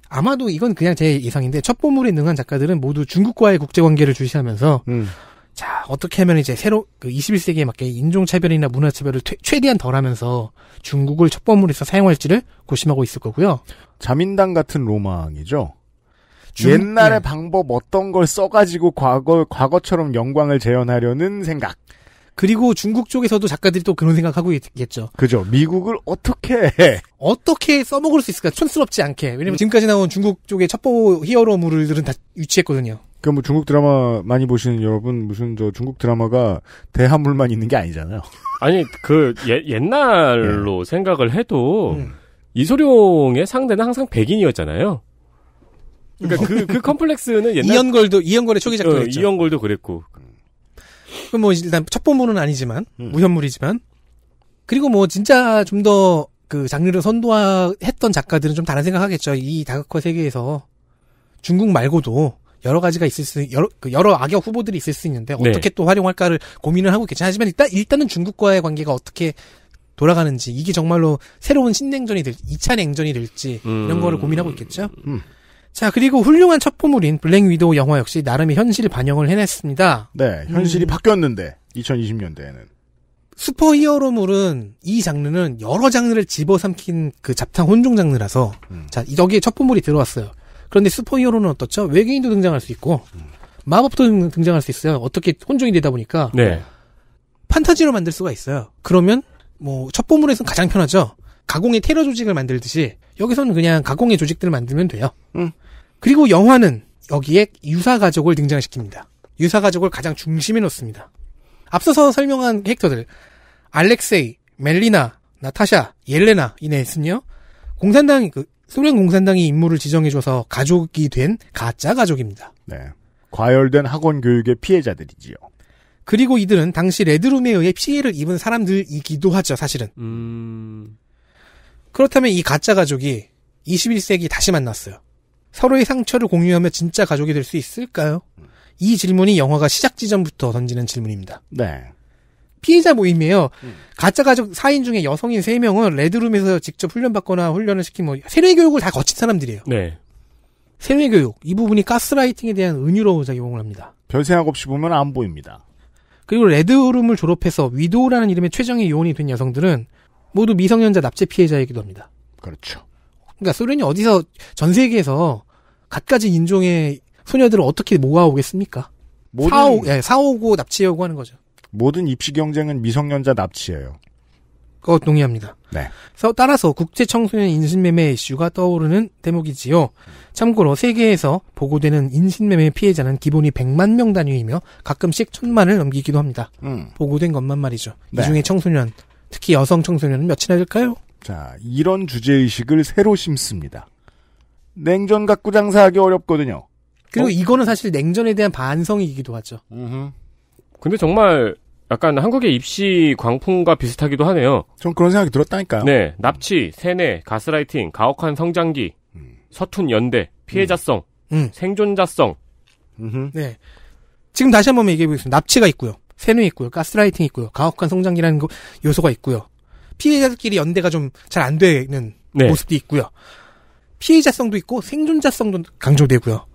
아마도 이건 그냥 제 예상인데 첩보물에 능한 작가들은 모두 중국과의 국제 관계를 주시하면서 음. 자 어떻게 하면 이제 새로 그 21세기에 맞게 인종 차별이나 문화 차별을 퇴- 최대한 덜하면서 중국을 첩보물에서 사용할지를 고심하고 있을 거고요. 자민당 같은 로망이죠. 중- 옛날의 네. 방법 어떤 걸 써가지고 과거 과거처럼 영광을 재현하려는 생각. 그리고 중국 쪽에서도 작가들이 또 그런 생각하고 있겠죠. 그죠. 미국을 어떻게 해? 어떻게 써먹을 수 있을까? 촌스럽지 않게. 왜냐면 지금까지 나온 중국 쪽의 첩보 히어로물들은 다 유치했거든요. 그뭐 중국 드라마 많이 보시는 여러분 무슨 저 중국 드라마가 대하물만 있는 게 아니잖아요. 아니 그 예- 옛날로 생각을 해도 음. 이소룡의 상대는 항상 백인이었잖아요. 그러니까 그, 그 컴플렉스는 옛날 이연걸도 이연걸의 초기작도 어, 그랬죠. 이연골도 그랬고. 그럼 뭐 일단 첩보물은 아니지만 음. 무현물이지만 그리고 뭐 진짜 좀 더 그 장르를 선도했던 작가들은 좀 다른 생각하겠죠. 이 다크커 세계에서 중국 말고도 여러 가지가 있을 수 여러 그 여러 악역 후보들이 있을 수 있는데 네. 어떻게 또 활용할까를 고민을 하고 있겠죠. 하지만 일단 일단은 중국과의 관계가 어떻게 돌아가는지 이게 정말로 새로운 신냉전이 될 2차 냉전이 될지 이런 음. 거를 고민하고 있겠죠. 음. 자 그리고 훌륭한 첩보물인 블랙 위도우 영화 역시 나름의 현실 반영을 해냈습니다. 네, 현실이 음. 바뀌었는데 2020년대에는 슈퍼 히어로물은 이 장르는 여러 장르를 집어삼킨 그 잡탕 혼종 장르라서 음. 자 여기에 첩보물이 들어왔어요. 그런데 슈퍼 히어로는 어떻죠? 외계인도 등장할 수 있고 마법도 등- 등장할 수 있어요. 어떻게 혼종이 되다 보니까 네. 판타지로 만들 수가 있어요. 그러면 뭐 첩보물에서는 가장 편하죠. 가공의 테러 조직을 만들듯이 여기서는 그냥 가공의 조직들을 만들면 돼요. 음. 그리고 영화는 여기에 유사 가족을 등장시킵니다. 유사 가족을 가장 중심에 놓습니다. 앞서서 설명한 캐릭터들 알렉세이, 멜리나, 나타샤, 옐레나 이네는요 공산당 그 소련 공산당이 인물을 지정해줘서 가족이 된 가짜 가족입니다. 네. 과열된 학원 교육의 피해자들이지요. 그리고 이들은 당시 레드룸에 의해 피해를 입은 사람들이기도 하죠, 사실은. 음. 그렇다면 이 가짜 가족이 21세기 다시 만났어요. 서로의 상처를 공유하며 진짜 가족이 될 수 있을까요? 이 질문이 영화가 시작 지점부터 던지는 질문입니다. 네. 피해자 모임이에요. 가짜 가족 4인 중에 여성인 3명은 레드룸에서 직접 훈련받거나 훈련을 시킨 뭐 세뇌 교육을 다 거친 사람들이에요. 네. 세뇌 교육 이 부분이 가스라이팅에 대한 은유로 작용을 합니다. 별 생각 없이 보면 안 보입니다. 그리고 레드룸을 졸업해서 위도우라는 이름의 최정의 요원이 된 여성들은 모두 미성년자 납치 피해자이기도 합니다. 그렇죠. 그러니까 소련이 어디서 전 세계에서 갖가지 인종의 소녀들을 어떻게 모아오겠습니까? 모든, 사오, 예, 사오고 납치하고 하는 거죠. 모든 입시 경쟁은 미성년자 납치예요. 그거 동의합니다. 네. 따라서 국제 청소년 인신매매 이슈가 떠오르는 대목이지요. 참고로 세계에서 보고되는 인신매매 피해자는 기본이 100만 명 단위이며 가끔씩 천만을 넘기기도 합니다. 음. 보고된 것만 말이죠. 네. 이 중에 청소년, 특히 여성 청소년은 몇이나 될까요? 자, 이런 주제의식을 새로 심습니다. 냉전 갖고 장사하기 어렵거든요. 그리고 어? 이거는 사실 냉전에 대한 반성이기도 하죠. 근데 정말 약간 한국의 입시 광풍과 비슷하기도 하네요. 전 그런 생각이 들었다니까요. 네, 납치, 세뇌, 가스라이팅, 가혹한 성장기, 서툰 연대, 피해자성, 음. 생존자성. 네. 지금 다시 한번 얘기해 보겠습니다. 납치가 있고요. 세뇌 있고요. 가스라이팅 있고요. 가혹한 성장기라는 거- 요소가 있고요. 피해자들끼리 연대가 좀 잘 안 되는 네. 모습도 있고요. 피해자성도 있고 생존자성도 강조되고요.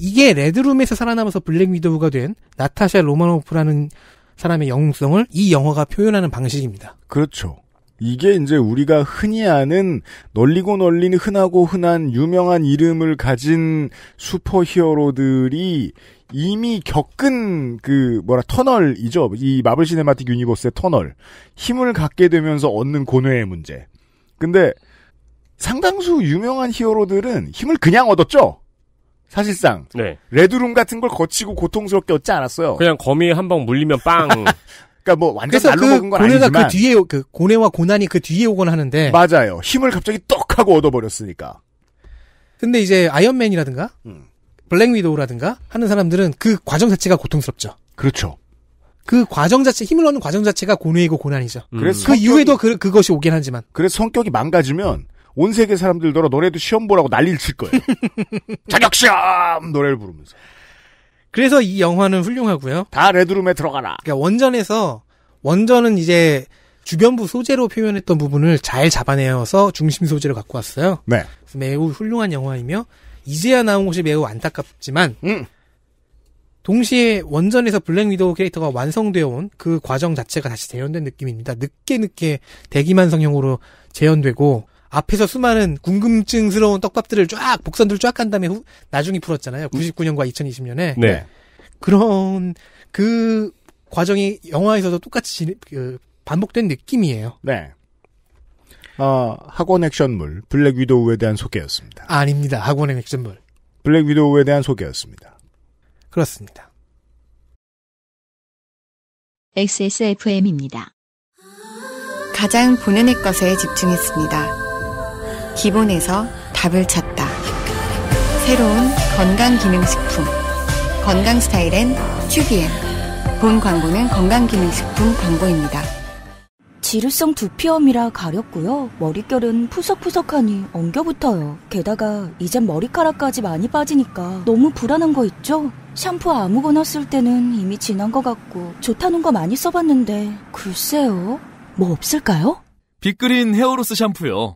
이게 레드룸에서 살아남아서 블랙 위도우가 된 나타샤 로마노프라는 사람의 영웅성을 이 영화가 표현하는 방식입니다. 그렇죠. 이게 이제 우리가 흔히 아는 널리고 널린 흔하고 흔한 유명한 이름을 가진 슈퍼히어로들이 이미 겪은 그 뭐라 터널이죠. 이 마블 시네마틱 유니버스의 터널. 힘을 갖게 되면서 얻는 고뇌의 문제. 근데 상당수 유명한 히어로들은 힘을 그냥 얻었죠. 사실상 네. 레드룸 같은 걸 거치고 고통스럽게 얻지 않았어요. 그냥 거미 한 방 물리면 빵. 그러니까 뭐 완전 날로 그 먹은 건 고뇌가 아니지만 그 뒤에 오- 그 고뇌와 고난이 그 뒤에 오곤 하는데 맞아요. 힘을 갑자기 떡 하고 얻어버렸으니까. 근데 이제 아이언맨이라든가 블랙 위도우라든가 하는 사람들은 그 과정 자체가 고통스럽죠. 그렇죠. 그 과정 자체 힘을 얻는 과정 자체가 고뇌이고 고난이죠. 그래서 그 성격이- 이후에도 그, 그것이 오긴 하지만 그래서 성격이 망가지면 온 세계 사람들더러 너네도 시험 보라고 난리를 칠 거예요. 자격 시험 노래를 부르면서 그래서 이 영화는 훌륭하고요. 다 레드룸에 들어가라. 그러니까 원전에서 원전은 이제 주변부 소재로 표현했던 부분을 잘 잡아내어서 중심 소재로 갖고 왔어요. 네. 매우 훌륭한 영화이며 이제야 나온 것이 매우 안타깝지만 음. 동시에 원전에서 블랙 위도우 캐릭터가 완성되어 온 그 과정 자체가 다시 재현된 느낌입니다. 늦게 늦게 대기만성형으로 재현되고 앞에서 수많은 궁금증스러운 떡밥들을 쫙 복선들 쫙 간 다음에 후, 나중에 풀었잖아요. 99년과 2020년에 네. 그런 그 과정이 영화에서도 똑같이 진- 그 반복된 느낌이에요. 네. 어, 학원 액션물 블랙 위도우에 대한 소개였습니다. 아닙니다. 학원의 액션물. 블랙 위도우에 대한 소개였습니다. 그렇습니다. XSFM입니다. 가장 본연의 것에 집중했습니다. 기본에서 답을 찾다. 새로운 건강기능식품. 건강 스타일엔 튜비엔. 본 광고는 건강기능식품 광고입니다. 지루성 두피염이라 가렵고요. 머릿결은 푸석푸석하니 엉겨붙어요. 게다가 이젠 머리카락까지 많이 빠지니까 너무 불안한 거 있죠? 샴푸 아무거나 쓸 때는 이미 지난 것 같고 좋다는 거 많이 써봤는데 글쎄요. 뭐 없을까요? 빅그린 헤어로스 샴푸요.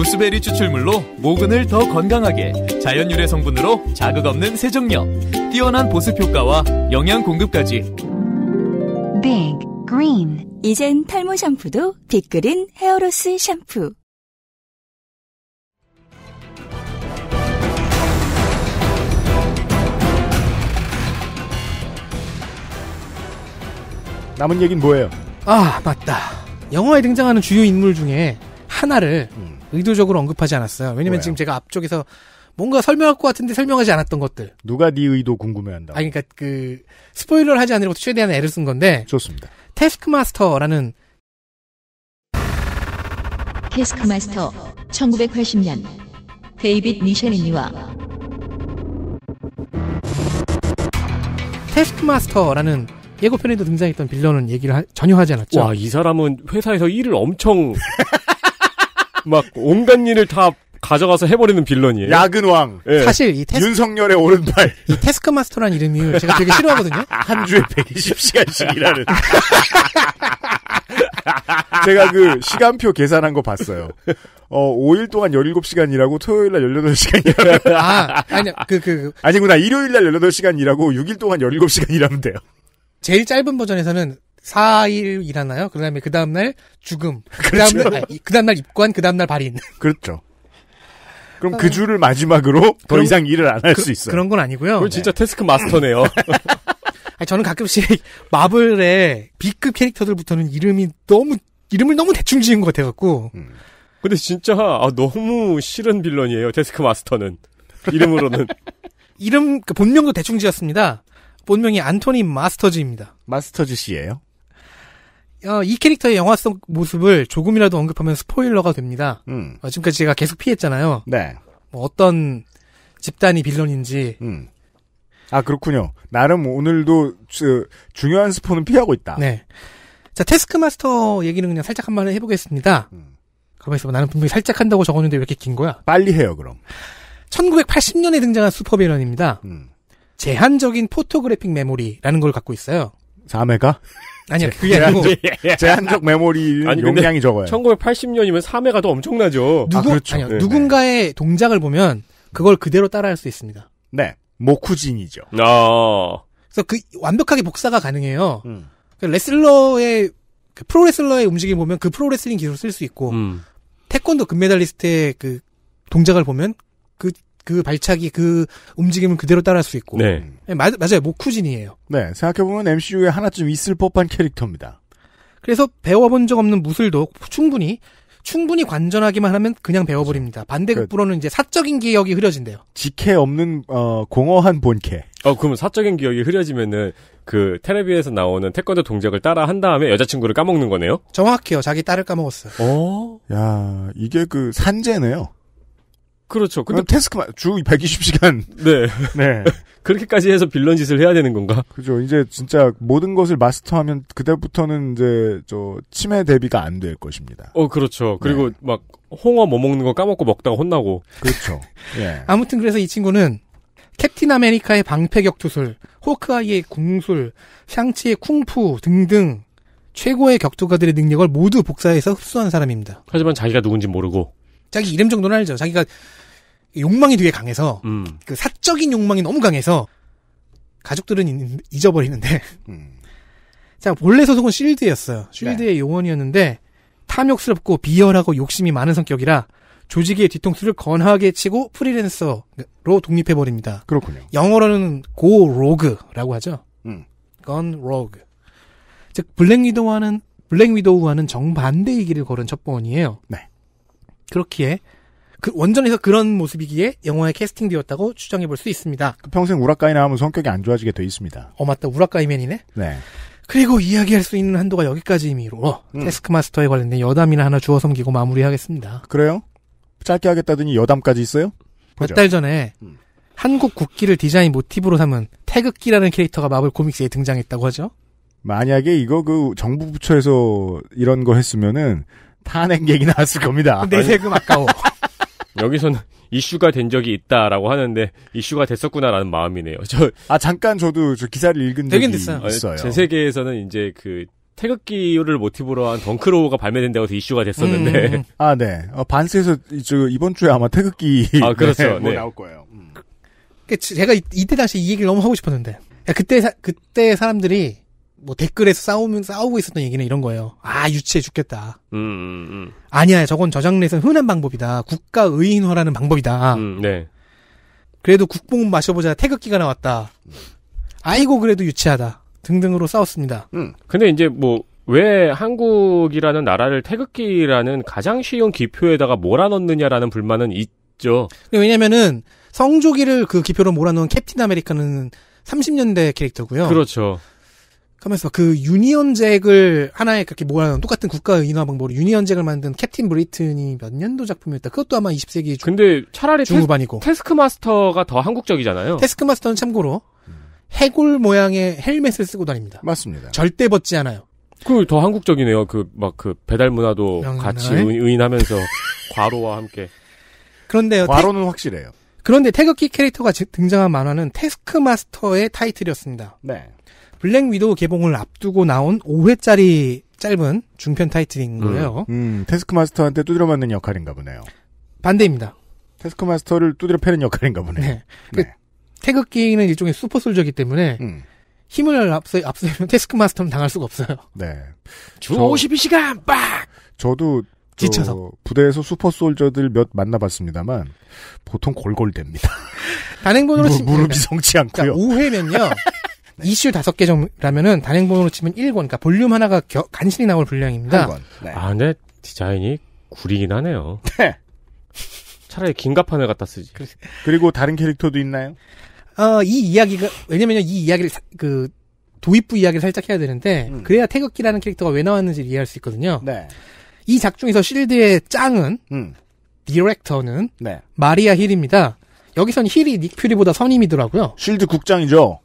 구스베리 추출물로 모근을 더 건강하게 자연 유래 성분으로 자극 없는 세정력, 뛰어난 보습 효과와 영양 공급까지 Big Green 이젠 탈모 샴푸도 빅그린 헤어로스 샴푸. 남은 얘기는 뭐예요? 아, 맞다. 영화에 등장하는 주요 인물 중에 하나를 음. 의도적으로 언급하지 않았어요. 왜냐면 뭐예요? 지금 제가 앞쪽에서 뭔가 설명할 것 같은데 설명하지 않았던 것들. 누가 네 의도 궁금해한다. 아니, 그러니까 그 스포일러를 하지 않으려고 최대한 애를 쓴 건데 좋습니다. 테스크마스터라는 테스크마스터 1980년 데이빗 미셸리니와 테스크마스터라는 예고편에도 등장했던 빌런은 얘기를 하- 전혀 하지 않았죠. 와, 이 사람은 회사에서 일을 엄청 막 온갖 일을 다 가져가서 해버리는 빌런이에요. 야근왕. 예. 사실 이 테스, 윤석열의 오른팔. 이 테스크마스터라는 이름이 제가 되게 싫어하거든요. 한 주에 120시간씩 일하는. 제가 그 시간표 계산한 거 봤어요. 어, 5일 동안 17시간 일하고 토요일 날 18시간 일하고. 아, 아니, 그, 그, 그, 아니구나. 일요일 날 18시간 일하고 6일 동안 17시간 일하면 돼요. 제일 짧은 버전에서는 4일 일하나요? 그 다음에 그 다음날 죽음. 그 다음날, 그 다음날 입관, 그 다음날 발인. 그렇죠. 그럼 그 줄을 마지막으로 더 그럼- 이상 일을 안할 그, 수 있어요. 그런 건 아니고요. 그건 진짜 테스크 마스터네요. 아니, 저는 가끔씩 마블의 B급 캐릭터들부터는 이름이 너무 이름을 너무 대충 지은 것 같아갖고 근데 진짜 아, 너무 싫은 빌런이에요. 테스크 마스터는 이름으로는 이름 그 본명도 대충 지었습니다. 본명이 안토니 마스터즈입니다. 마스터즈 씨예요. 어, 이 캐릭터의 영화성 모습을 조금이라도 언급하면 스포일러가 됩니다. 음. 어, 지금까지 제가 계속 피했잖아요. 네. 뭐 어떤 집단이 빌런인지. 음. 아 그렇군요. 나름 오늘도 저, 중요한 스포는 피하고 있다. 네. 자, 테스크마스터 얘기는 그냥 살짝 한번 해보겠습니다. 가만히 있어봐. 나는 분명히 살짝 한다고 적었는데 왜 이렇게 긴 거야? 빨리 해요 그럼. 1980년에 등장한 슈퍼빌런입니다. 음. 제한적인 photographic memory라는 걸 갖고 있어요. 4메가? 아니요, 그게 아니고 제한적 메모리 아니, 용량이 적어요. 1980년이면 4메가도 엄청나죠. 누구, 그렇죠. 아니요, 네, 누군가의 동작을 보면 그걸 그대로 따라할 수 있습니다. 네. 모쿠진이죠. 아. 그래서 그 완벽하게 복사가 가능해요. 음. 그 레슬러의 그 프로레슬러의 움직임 보면 그 프로레슬링 기술을 쓸 수 있고 음. 태권도 금메달리스트의 그 동작을 보면 그, 그 발차기 그 움직임을 그대로 따라할 수 있고. 네. 네, 맞, 맞아요. 모쿠진이에요. 네. 생각해보면 MCU에 하나쯤 있을 법한 캐릭터입니다. 그래서 배워본 적 없는 무술도 충분히 충분히 관전하기만 하면 그냥 배워버립니다. 반대급부로는 이제 사적인 기억이 흐려진대요. 직해 없는 어, 공허한 본캐. 어, 그럼 사적인 기억이 흐려지면은 그 텔레비에서 나오는 태권도 동작을 따라 한 다음에 여자친구를 까먹는 거네요? 정확해요. 자기 딸을 까먹었어요. 어? 야 이게 그 산재네요. 그렇죠. 근데 테스크만 주 120시간. 네. 네. 그렇게까지 해서 빌런 짓을 해야 되는 건가? 그죠. 이제 진짜 모든 것을 마스터하면 그때부터는 이제 저 치매 대비가 안 될 것입니다. 어, 그렇죠. 그리고 막 홍어 뭐 먹는 거 까먹고 먹다가 혼나고. 그렇죠. 예. 아무튼 그래서 이 친구는 캡틴 아메리카의 방패 격투술, 호크아이의 궁술, 샹치의 쿵푸 등등 최고의 격투가들의 능력을 모두 복사해서 흡수한 사람입니다. 하지만 자기가 누군지 모르고. 자기 이름 정도는 알죠. 자기가 욕망이 되게 강해서 음. 그 사적인 욕망이 너무 강해서 가족들은 잊- 잊어버리는데 음. 자 본래 소속은 쉴드였어요. 쉴드의 네. 요원이었는데 탐욕스럽고 비열하고 욕심이 많은 성격이라 조직의 뒤통수를 건하게 치고 프리랜서로 독립해 버립니다. 그렇군요. 영어로는 go rogue라고 하죠. 음. 건 rogue. 즉 블랙 위도우와는 블랙 위도우와는 정반대의 길을 걸은 첩보원이에요. 네. 그렇기에 그 원전에서 그런 모습이기에 영화에 캐스팅되었다고 추정해 볼 수 있습니다. 그 평생 우라카이나 하면 성격이 안 좋아지게 돼 있습니다. 어 맞다 우라카이맨이네. 네. 그리고 이야기할 수 있는 한도가 여기까지이므로 음. 테스크마스터에 관련된 여담이나 하나 주워 섬기고 마무리하겠습니다. 그래요? 짧게 하겠다더니 여담까지 있어요? 몇. 달 전에 음. 한국 국기를 디자인 모티브로 삼은 태극기라는 캐릭터가 마블 코믹스에 등장했다고 하죠. 만약에 이거 그 정부 부처에서 이런 거 했으면은 탄핵 얘기 나왔을 겁니다. 내 세금 아까워. 여기서는 이슈가 된 적이 있다라고 하는데 이슈가 됐었구나라는 마음이네요. 저 아 잠깐 저도 저 기사를 읽은 적이 됐어요. 있어요. 제 세계에서는 이제 그 태극기를 모티브로 한 덩크로우가 발매된다고 해서 이슈가 됐었는데 음. 아 네. 어, 반스에서 이- 저 이번 주에 아마 태극기 아, 그렇죠. 네, 뭐 네. 나올 거예요. 음. 그 제가 이- 이때 당시 이 얘기를 너무 하고 싶었는데 야, 그때 사- 그때 사람들이 뭐 댓글에서 싸우면 싸우고 있었던 얘기는 이런 거예요. 아 유치해 죽겠다. 음, 음, 음. 아니야 저건 저장내에서는 흔한 방법이다. 국가 의인화라는 방법이다. 음, 네. 그래도 국뽕 마셔보자 태극기가 나왔다. 아이고 그래도 유치하다. 등등으로 싸웠습니다. 근데 이제 뭐 왜 한국이라는 나라를 태극기라는 가장 쉬운 기표에다가 몰아넣느냐라는 불만은 있죠. 왜냐면은 성조기를 그 기표로 몰아넣은 캡틴 아메리카는 30년대 캐릭터고요. 그렇죠. 하면서 그 유니언 잭을 하나에 그렇게 모아놓은 똑같은 국가 의인화 방법으로 유니언 잭을 만든 캡틴 브리튼이 몇 년도 작품이었다. 그것도 아마 20세기 중, 근데 차라리 테스, 중후반이고. 테스크 마스터가 더 한국적이잖아요. 테스크 마스터는 참고로 해골 모양의 헬멧을 쓰고 다닙니다. 맞습니다. 절대 벗지 않아요. 그 더 한국적이네요. 그 막그 배달 문화도 명날. 같이 의- 의인하면서 과로와 함께. 그런데요. 태- 과로는 확실해요. 그런데 태극기 캐릭터가 지- 등장한 만화는 테스크 마스터의 타이틀이었습니다. 네. 블랙 위도우 개봉을 앞두고 나온 5회짜리 짧은 중편 타이틀인 거예요. 음, 테스크마스터한테 두드려 맞는 역할인가 보네요. 반대입니다. 테스크마스터를 두드려 패는 역할인가 보네요. 네. 그 태극기는 일종의 슈퍼솔저이기 때문에 음. 힘을 앞서 앞서면 테스크마스터는 당할 수가 없어요. 네. 주 저- 52시간 빡! 저도 지쳐서. 부대에서 슈퍼 솔저들 몇 만나봤습니다만 보통 골골됩니다. 단행본으로 무- 무릎이 성치 않고요. 그러니까 5회면요. 이슈 다섯 개 정도라면은 단행본으로 치면 1권, 그러니까 볼륨 하나가 겨- 간신히 나올 분량입니다. 한 권. 네. 아, 근데 디자인이 구리긴 하네요. 네. 차라리 긴가판을 갖다 쓰지. 그리고 다른 캐릭터도 있나요? 어, 이 이야기가 왜냐면요, 이 이야기를 사- 그 도입부 이야기를 살짝 해야 되는데 음. 그래야 태극기라는 캐릭터가 왜 나왔는지 를 이해할 수 있거든요. 네. 이 작중에서 실드의 짱은 음. 디렉터는 네. 마리아 힐입니다. 여기선 힐이 닉 퓨리보다 선임이더라고요. 실드 국장이죠.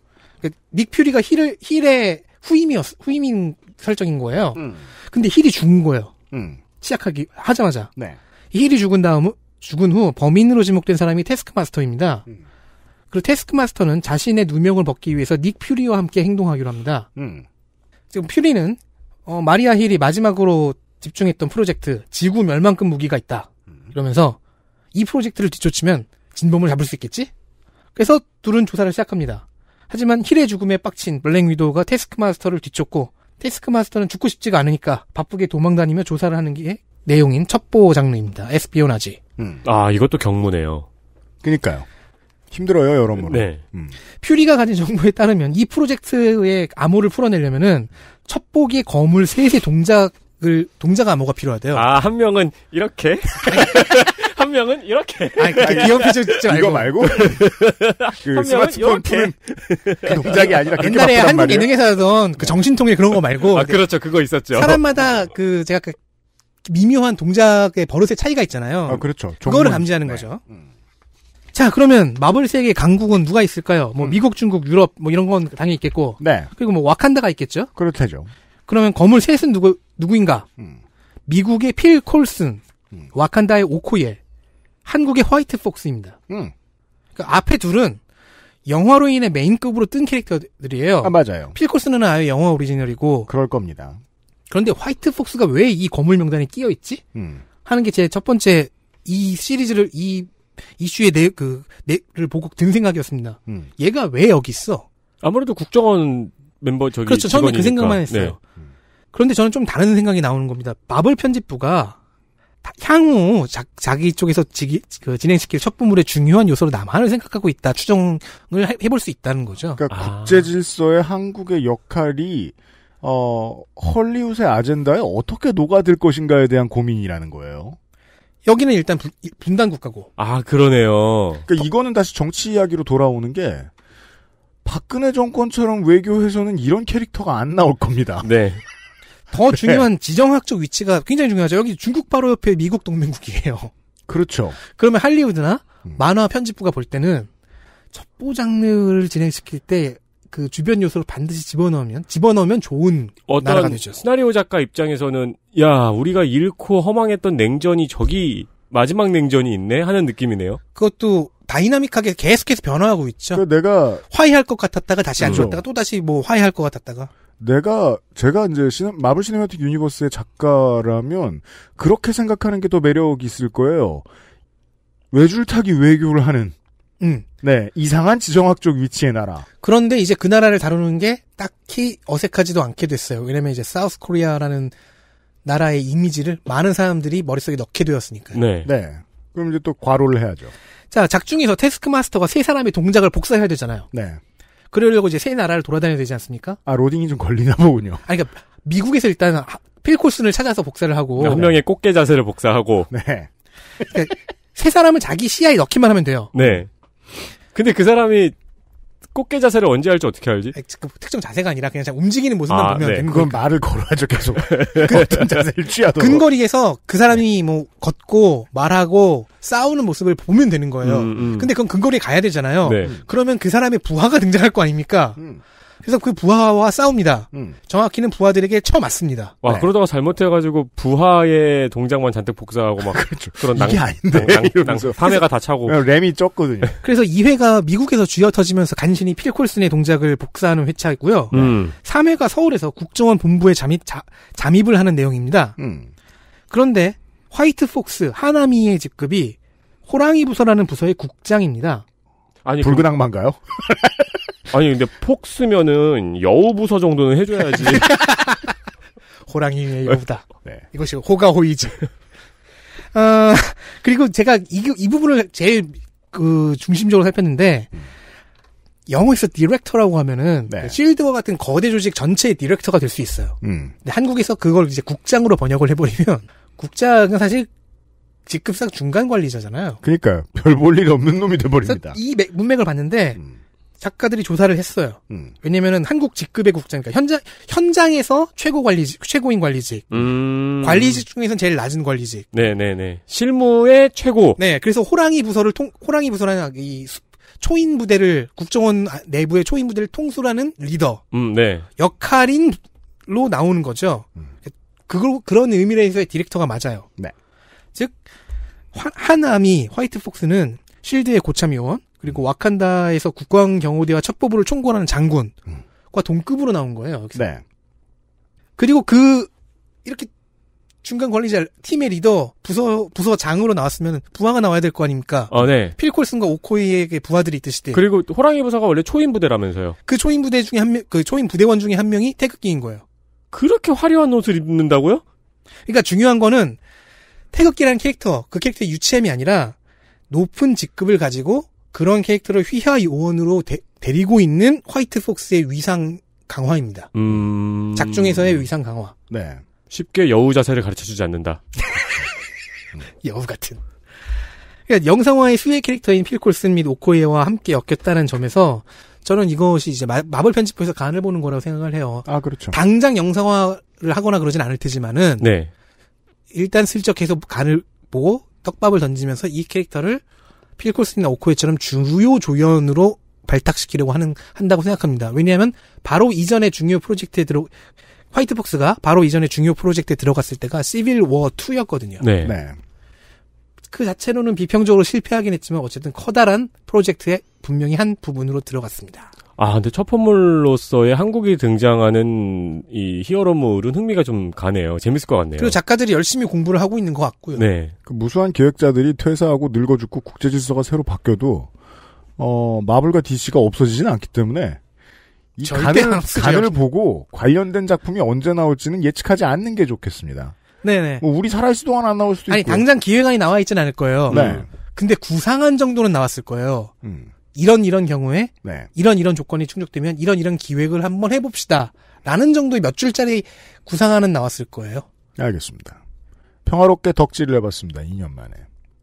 그 닉 퓨리가 힐을 힐의 후임이었 후임인 설정인 거예요. 음. 근데 힐이 죽은 거예요. 음. 시작하기 하자마자 네. 이 힐이 죽은 다음 죽은 후 범인으로 지목된 사람이 테스크마스터입니다. 음. 그리고 테스크마스터는 자신의 누명을 벗기 위해서 닉 퓨리와 함께 행동하기로 합니다. 음. 지금 퓨리는 어, 마리아 힐이 마지막으로 집중했던 프로젝트 지구 멸망급 무기가 있다. 이러면서 이 프로젝트를 뒤쫓으면 진범을 잡을 수 있겠지? 그래서 둘은 조사를 시작합니다. 하지만 힐의 죽음에 빡친 블랙 위도우가 테스크마스터를 뒤쫓고 테스크마스터는 죽고 싶지가 않으니까 바쁘게 도망다니며 조사를 하는 게 내용인 첩보 장르입니다. 에스피오나지. 음. 아, 이것도 경무네요. 그니까요. 힘들어요, 여러모로. 네. 음. 퓨리가 가진 정보에 따르면 이 프로젝트의 암호를 풀어내려면은 첩보기의 거물 셋의 동작을 동작 암호가 필요하대요. 아, 한 명은 이렇게. 한 명은 이렇게. 아니, 그 귀여운 표정 짓지 말고. 이거 말고 그 스마트폰. 푸는 그 동작이 아니라 옛날에 한국. 예능에서 하던 그 정신통일 그런 거 말고 아, 그렇죠. 그거 있었죠. 사람마다 그 제가 그 미묘한 동작의 버릇의 차이가 있잖아요. 아, 그렇죠. 그거를. 감지하는 네. 거죠. 자, 그러면 마블 세계 강국은 누가 있을까요? 뭐 미국, 중국, 유럽 뭐 이런 건 당연히 있겠고. 네. 그리고 뭐 와칸다가 있겠죠. 그렇대죠. 그러면 거물 셋은 누구 누구인가? 음. 미국의 필 콜슨, 음. 와칸다의 오코예, 한국의 화이트 폭스입니다. 음. 그 앞에 둘은 영화로 인해 메인급으로 뜬 캐릭터들이에요. 아, 맞아요. 필 콜슨은 아예 영화 오리지널이고 그럴 겁니다. 그런데 화이트 폭스가 왜 이 거물 명단에 끼어 있지? 음. 하는 게 제 첫 번째 이 시리즈를 이 이슈의 내 그 내를 보고 든 생각이었습니다. 음. 얘가 왜 여기 있어? 아무래도 국정원 멤버 저기 그렇죠. 처음에 그 직원이니까. 생각만 했어요. 네. 그런데 저는 좀 다른 생각이 나오는 겁니다. 마블 편집부가 다- 향후 자, 자기 쪽에서 지기, 그 진행시킬 첩보물의 중요한 요소로 남한을 생각하고 있다 추정을 해- 해볼 수 있다는 거죠. 그러니까 아. 국제 질서의 한국의 역할이 어 헐리우드의 아젠다에 어떻게 녹아들 것인가에 대한 고민이라는 거예요. 여기는 일단 분, 분단 국가고 아, 그러네요. 그러니까 이거는 다시 정치 이야기로 돌아오는 게 박근혜 정권처럼 외교에서는 이런 캐릭터가 안 나올 겁니다. 네. 더 중요한 지정학적 위치가 굉장히 중요하죠. 여기 중국 바로 옆에 미국 동맹국이에요. 그렇죠. 그러면 할리우드나 음. 만화 편집부가 볼 때는 첩보 장르를 진행시킬 때 그 주변 요소를 반드시 집어넣으면 집어넣으면 좋은 나라가 어떤 되죠. 시나리오 작가 입장에서는 야, 우리가 잃고 허망했던 냉전이 저기 마지막 냉전이 있네 하는 느낌이네요. 그것도 다이나믹하게 계속해서 변화하고 있죠. 그 내가 화해할 것 같았다가 다시 안 그렇죠. 좋았다가 또 다시 뭐 화해할 것 같았다가 내가 제가 이제 cine, Marvel Cinematic Universe의 작가라면 그렇게 생각하는 게 더 매력이 있을 거예요. 외줄타기 외교를 하는 음. 네 이상한 지정학적 위치의 나라. 그런데 이제 그 나라를 다루는 게 딱히 어색하지도 않게 됐어요. 왜냐면 이제 South Korea라는 나라의 이미지를 많은 사람들이 머릿속에 넣게 되었으니까요. 네. 네. 그럼 이제 또 과로를 해야죠. 자, 작중에서 Taskmaster가 세 사람의 동작을 복사해야 되잖아요. 네. 그러려고 이제 세 나라를 돌아다녀야 되지 않습니까? 아 로딩이 좀 걸리나 보군요. 아니, 그러니까 미국에서 일단 하- 필콜슨을 찾아서 복사를 하고 한 명의 꽃게 자세를 복사하고. 네. 세 사람을 자기 시야에 넣기만 하면 돼요. 네. 근데 그 사람이 꽃게 자세를 언제 할지 어떻게 알지? 그 특정 자세가 아니라 그냥 자- 움직이는 모습만 아, 보면 네. 되는 그건 거니까. 말을 걸어야죠 계속. 그 어떤 자세를 취하도. 근거리에서 그 사람이 뭐 걷고 말하고 싸우는 모습을 보면 되는 거예요. 음, 음. 근데 그건 근거리에 가야 되잖아요. 네. 그러면 그 사람의 부하가 등장할 거 아닙니까? 음. 그래서 그 부하와 싸웁니다. 음. 정확히는 부하들에게 쳐맞습니다. 와, 네. 그러다가 잘못해가지고 부하의 동작만 잔뜩 복사하고 막 그런 낭, 이게 아닌데. 낭, 낭, 낭, 이러면서. 3회가 다 차고. 어, 램이 적거든요. 그래서 2회가 미국에서 쥐어 터지면서 간신히 필 콜슨의 동작을 복사하는 회차이고요. 음. 3회가 서울에서 국정원 본부에 잠입, 자- 잠입을 하는 내용입니다. 음. 그런데 화이트 폭스 하나미의 직급이 호랑이 부서라는 부서의 국장입니다. 아니, 그- 붉은 악마인가요? 아니, 근데 Fox면은 여우 부서 정도는 해줘야지. 호랑이 위의 여우다. 네. 이것이 호가호위죠. 어, 그리고 제가 이, 이 부분을 제일 그 중심적으로 살폈는데 영어에서 director라고 하면은 네. 그 SHIELD와 같은 거대 조직 전체의 director가 될 수 있어요. 음. 근데 한국에서 그걸 이제 국장으로 번역을 해버리면 국장은 사실 직급상 중간 관리자잖아요. 그러니까요. 별볼일 없는 놈이 돼버립니다. 이 맥- 문맥을 봤는데 음. 작가들이 조사를 했어요. 음. 왜냐면은 한국 직급의 국장, 그러니까 현장 현장에서 최고 관리직, 최고인 관리직, 음. 관리직 중에서는 제일 낮은 관리직. 네네네. 실무의 최고. 네, 그래서 호랑이 부서를 통 호랑이 부서라는 이 수- 초인 부대를 국정원 아- 내부의 초인 부대를 통수라는 리더 음, 네. 역할인로 나오는 거죠. 그걸 그런 의미에서의 director가 맞아요. 네. 즉 화- 하남이 White Fox는 SHIELD의 고참 요원 그리고 와칸다에서 국왕 경호대와 첩보부를 총괄하는 장군과 동급으로 나온 거예요. 여기서. 네. 그리고 그 이렇게 중간 관리자 팀의 리더 부서 부서 장으로 나왔으면 부하가 나와야 될 거 아닙니까? 어, 네. 필 콜슨과 오코이에게 부하들이 있듯이 그리고 호랑이 부대가 원래 초인 부대라면서요. 그 초인 부대 중에 한 명, 그 초인 부대원 중에 한 명이 태극기인 거예요. 그렇게 화려한 옷을 입는다고요? 그러니까 중요한 거는 태극기라는 캐릭터, 그 캐릭터의 유치함이 아니라 높은 직급을 가지고 그런 캐릭터를 휘하 요원으로 데, 데리고 있는 화이트 폭스의 위상 강화입니다. 음. 작중에서의 위상 강화. 네. 쉽게 여우 자세를 가르쳐 주지 않는다. 여우 같은. 그러니까 영상화의 수혜 캐릭터인 필콜슨 및 오코이와 함께 엮였다는 점에서 저는 이것이 이제 마, 마블 편집부에서 간을 보는 거라고 생각을 해요. 아, 그렇죠. 당장 영상화를 하거나 그러진 않을 테지만은 네. 일단 슬쩍 해서 간을 보고 떡밥을 던지면서 이 캐릭터를 필콜슨이나 오코에처럼 주요 조연으로 발탁시키려고 하는 한다고 생각합니다. 왜냐하면 바로 이전에 중요 프로젝트에 들어 화이트복스가 바로 이전에 중요 프로젝트에 들어갔을 때가 시빌 워 2였거든요. 네. 네. 그 자체로는 비평적으로 실패하긴 했지만 어쨌든 커다란 프로젝트의 분명히 한 부분으로 들어갔습니다. 아, 근데 첫 선물로서의 한국이 등장하는 이 히어로물은 흥미가 좀 가네요. 재밌을 것 같네요. 그리고 작가들이 열심히 공부를 하고 있는 것 같고요. 네. 그 무수한 기획자들이 퇴사하고 늙어 죽고 국제 질서가 새로 바뀌어도 어 마블과 DC가 없어지진 않기 때문에 이 간을. 간을 보고 관련된 작품이 언제 나올지는 예측하지 않는 게 좋겠습니다. 네네. 뭐 우리 살아있을 동안 안 나올 수도 아니 있고. 당장 기획안이 나와 있진 않을 거예요. 네. 근데 구상안 정도는 나왔을 거예요. 음. 이런 이런 경우에 네. 이런 이런 조건이 충족되면 이런 이런 기획을 한번 해봅시다. 라는 정도의 몇 줄짜리 구상안은 나왔을 거예요. 알겠습니다. 평화롭게 덕질을 해봤습니다. 2년 만에.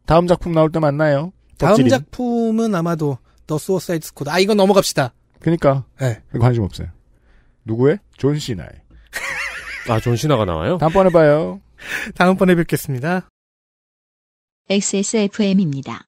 다음 작품 나올 때 만나요. 다음 덕질인. 작품은 아마도 The Suicide Squad. 아 이건 넘어갑시다. 그니까 네. 관심 없어요. 누구의? 존 시나의. 아, 존 시나가 나와요? 다음번에 봐요. 다음번에 뵙겠습니다. XSFM입니다.